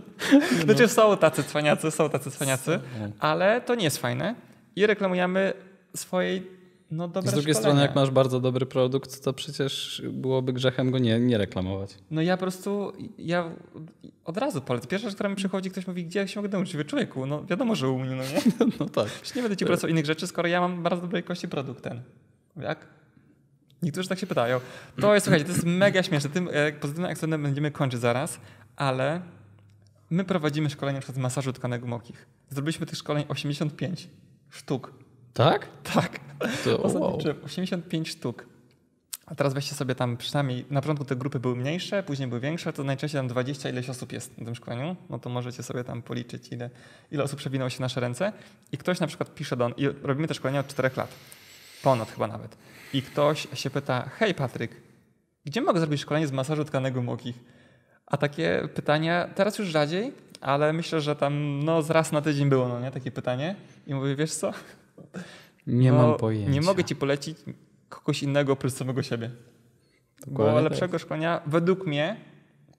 Znaczy są tacy cwaniacy, są tacy cwaniacy, ale to nie jest fajne. I reklamujemy swojej no, dobre Z drugiej szkolenia. strony, jak masz bardzo dobry produkt, to przecież byłoby grzechem go nie, nie reklamować. No ja po prostu, ja od razu polecę. Pierwsza rzecz, która mi przychodzi, ktoś mówi, gdzie ja się mogę nauczyć? Mówię, człowieku, no wiadomo, że u mnie, no nie? No tak. Już nie będę ci polecał innych rzeczy, skoro ja mam bardzo dobrej jakości produkt ten. Jak? Niektórzy tak się pytają. To jest, słuchajcie, to jest mega śmieszne. Tym e, pozytywnym akcentem będziemy kończyć zaraz, ale my prowadzimy przykład z masażu tkanek głębokich. Zrobiliśmy tych szkoleń 85 sztuk. Tak? Tak. To, wow. liczyłem 85 sztuk. A teraz weźcie sobie tam przynajmniej, na początku te grupy były mniejsze, później były większe, to najczęściej tam 20 ileś osób jest na tym szkoleniu, no to możecie sobie tam policzyć, ile, ile osób przewinęło się w nasze ręce. I ktoś na przykład pisze do i robimy te szkolenia od 4 lat, ponad chyba nawet. I ktoś się pyta, hej Patryk, gdzie mogę zrobić szkolenie z masażu tkanek głębokich? A takie pytania, teraz już rzadziej, ale myślę, że tam no z raz na tydzień było, no nie, takie pytanie. I mówię, wiesz co, Nie mam pojęcia. Nie mogę ci polecić kogoś innego oprócz samego siebie. Dokładnie Bo tak. lepszego szkolenia według mnie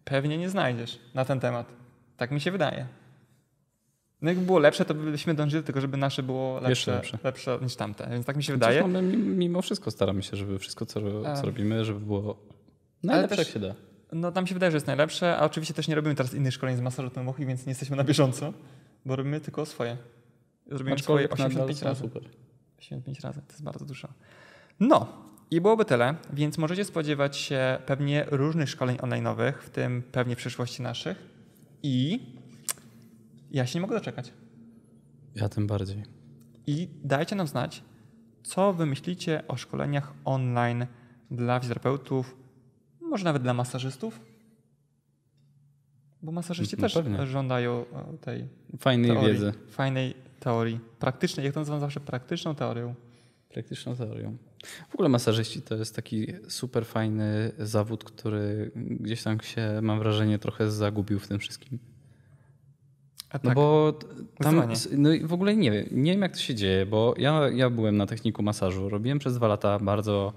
pewnie nie znajdziesz na ten temat. Tak mi się wydaje. No jakby było lepsze, to byśmy dążyli do tego, żeby nasze było lepsze, lepsze. lepsze niż tamte. Więc tak mi się Chociaż wydaje. No, my mimo wszystko staramy się, żeby wszystko, co, A. co robimy, żeby było najlepsze też- jak się da. No tam się wydaje, że jest najlepsze, a oczywiście też nie robimy teraz innych szkoleń z masażu tębowych, więc nie jesteśmy na bieżąco, bo robimy tylko swoje. Robimy swoje Aczkolwiek nadal 85 są razy. super. 85 razy, to jest bardzo dużo. No i byłoby tyle, więc możecie spodziewać się pewnie różnych szkoleń online'owych, w tym pewnie w przyszłości naszych i ja się nie mogę doczekać. Ja tym bardziej. I dajcie nam znać, co wy myślicie o szkoleniach online dla fizjoterapeutów, może nawet dla masażystów, bo masażyści No też pewnie. żądają e, tej Fajnej teorii, wiedzy. fajnej teorii, praktycznej, jak to nazywam zawsze, praktyczną teorią. Praktyczną teorią. W ogóle masażyści to jest taki super fajny zawód, który gdzieś tam się, mam wrażenie, trochę zagubił w tym wszystkim. No tak, bo tam, no w ogóle nie wiem, nie wiem jak to się dzieje, bo ja, ja byłem na techniku masażu, robiłem przez dwa lata bardzo,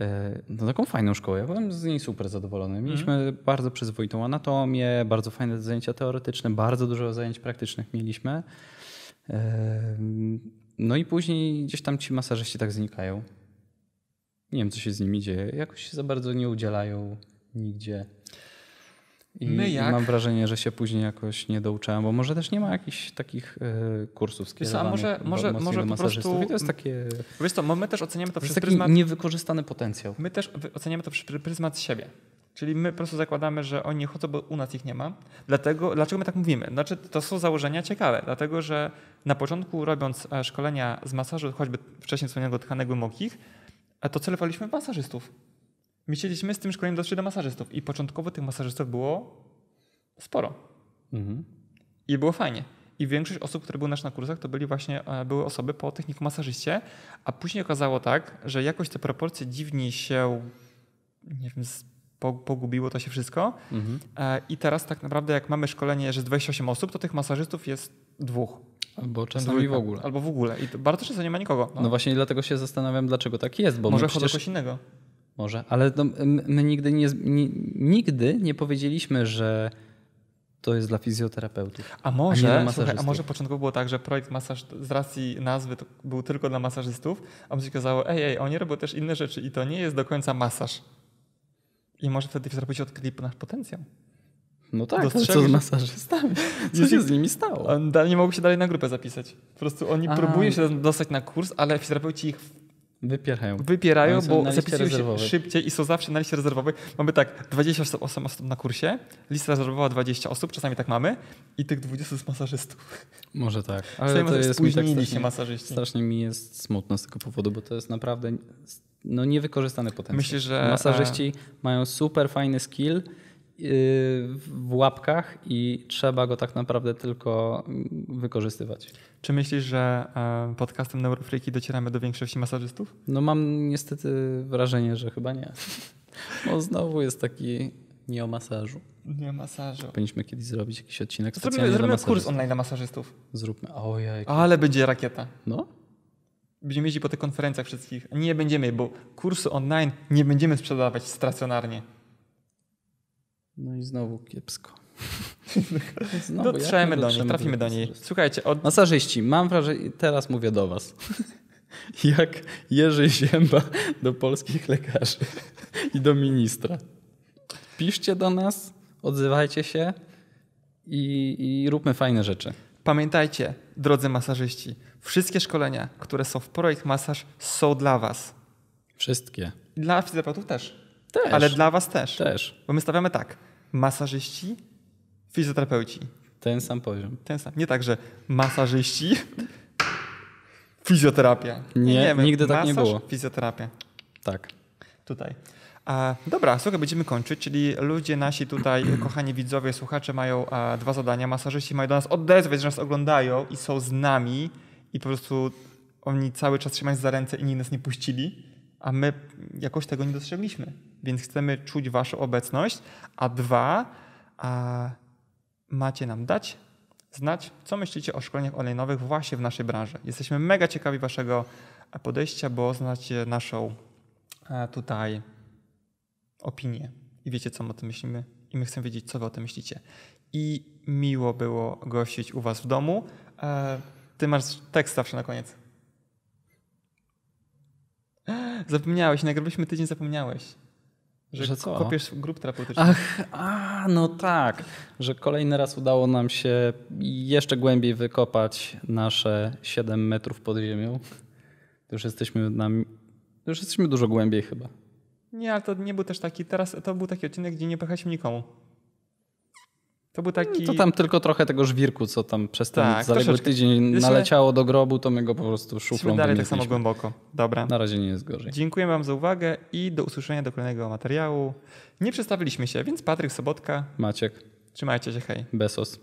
e, no taką fajną szkołę, ja byłem z niej super zadowolony. Mieliśmy bardzo przyzwoitą anatomię, bardzo fajne zajęcia teoretyczne, bardzo dużo zajęć praktycznych mieliśmy. E, No i później gdzieś tam ci masażyści tak znikają. Nie wiem co się z nimi dzieje, jakoś się za bardzo nie udzielają nigdzie. I, My I jak- mam wrażenie, że się później jakoś nie douczałem, bo może też nie ma jakichś takich e, kursów skierowanych może- do- może- może do masażystów. prostu- I to jest takie Wiesz co, my też oceniamy to to przez pryzmat... niewykorzystany potencjał. My też oceniamy to przez pryzmat siebie. Czyli my po prostu zakładamy, że oni nie chodzą, bo u nas ich nie ma. Dlatego, dlaczego my tak mówimy? Znaczy, to są założenia ciekawe, dlatego że na początku robiąc e, szkolenia z masażu, choćby wcześniej wspomnianego tkanek głębokich, e, to celowaliśmy w masażystów. My chcieliśmy z tym szkoleniem dotrzeć do masażystów i początkowo tych masażystów było sporo. Mhm. I było fajnie. I większość osób, które były nasz na kursach, to byli właśnie, e, były osoby po techniku masażyście, a później okazało tak, że jakoś te proporcje dziwnie się, nie wiem, pogubiło to się wszystko. Mhm. E, I teraz tak naprawdę jak mamy szkolenie, że jest 28 osób, to tych masażystów jest dwóch. Albo czasami w Dwójka. ogóle. Albo w ogóle. I bardzo często nie ma nikogo. No. No właśnie dlatego się zastanawiam, dlaczego tak jest, bo Może my chodzą przecież... kogoś innego. Może, ale no, my, nigdy, nie, nigdy nie powiedzieliśmy, że to jest dla fizjoterapeutów. A A może, dla słuchaj, a może początkowo było tak, że projekt masaż z racji nazwy to był tylko dla masażystów, a potem się okazało, ej, ej, oni robią też inne rzeczy i to nie jest do końca masaż. I może wtedy fizjoterapeuci odkryli nasz potencjał. No tak, ale co z masażystami? Co się z nimi stało? Nie mogą się dalej na grupę zapisać. Po prostu oni A. próbują się dostać na kurs, ale fizjoterapeuci ich Wypierają. wypierają, bo zapisują się szybciej i są zawsze na liście rezerwowej. Mamy tak 28 osób na kursie, lista rezerwowa 20 osób, czasami tak mamy i tych 20 z masażystów. Może tak, ale Czasami to jest mi tak spóźnili się strasznie, masażyści. strasznie mi jest smutno z tego powodu, bo to jest naprawdę no, niewykorzystany potencjał. Myślę, że- Masażyści mają super fajny skill yy, w łapkach i trzeba go tak naprawdę tylko wykorzystywać. Czy myślisz, że e, podcastem Neurofreaky docieramy do większości masażystów? No mam niestety wrażenie, że chyba nie. Bo znowu jest taki nie o masażu. Nie masażu. Powinniśmy kiedyś zrobić jakiś odcinek Zrobimy, specjalnie dla zrobimy kurs online dla masażystów. Zróbmy. Ojej. Ale będzie rakieta. No? Będziemy jeździć po tych konferencjach wszystkich. Nie będziemy, bo kursy online nie będziemy sprzedawać stacjonarnie. No i znowu kiepsko. Znowu, Dotrzemy my do niej, trafimy do niej. Słuchajcie, od... Masażyści, mam wrażenie, teraz mówię do was. Jak Jerzy Zięba do polskich lekarzy i do ministra. Piszcie do nas, odzywajcie się i, i róbmy fajne rzeczy. pamiętajcie, drodzy masażyści, wszystkie szkolenia, które są w Projekt Masaż są dla was. Wszystkie. Dla fizjoterapeutów też. Też. Ale dla was też. Też. Bo my stawiamy tak. Masażyści, fizjoterapeuci. Ten sam poziom. Ten sam. Nie tak, że masażyści, fizjoterapia. Nie, my nigdy tak nie masaż, było. Fizjoterapia. Tak. Tutaj. A, dobra, słuchaj, będziemy kończyć, czyli ludzie nasi tutaj, kochani widzowie, słuchacze mają a, dwa zadania. Masażyści mają do nas odezwać, że nas oglądają i są z nami i po prostu oni cały czas trzymają za ręce i nikt nas nie puścili, a my jakoś tego nie dostrzegliśmy. Więc chcemy czuć waszą obecność. A dwa, a, macie nam dać znać, co myślicie o szkoleniach online'owych właśnie w naszej branży. Jesteśmy mega ciekawi waszego podejścia, bo znacie naszą e, tutaj opinie i wiecie, co my o tym myślimy i my chcemy wiedzieć, co wy o tym myślicie. I miło było gościć u was w domu. E, ty masz tekst zawsze na koniec. Zapomniałeś, nagraliśmy tydzień, zapomniałeś. Że, Że co? kopiesz grup terapeutyczny. Ach, a, no tak, że kolejny raz udało nam się jeszcze głębiej wykopać nasze 7 metrów pod ziemią. Już jesteśmy, na, już jesteśmy dużo głębiej chyba. Nie, ale to nie był też taki, teraz to był taki odcinek, gdzie nie pechaliśmy nikomu. To był taki... To tam tylko trochę tego żwirku, co tam przez ten Tak, zaległy troszeczkę. tydzień Jesteśmy- naleciało do grobu, to my go po prostu szuflą Szuflą dalej tak samo głęboko. Dobra. Na razie nie jest gorzej. Dziękuję wam za uwagę i do usłyszenia do kolejnego materiału. Nie przedstawiliśmy się, więc Patryk Sobotka. Maciek, Trzymajcie się, hej. Besos.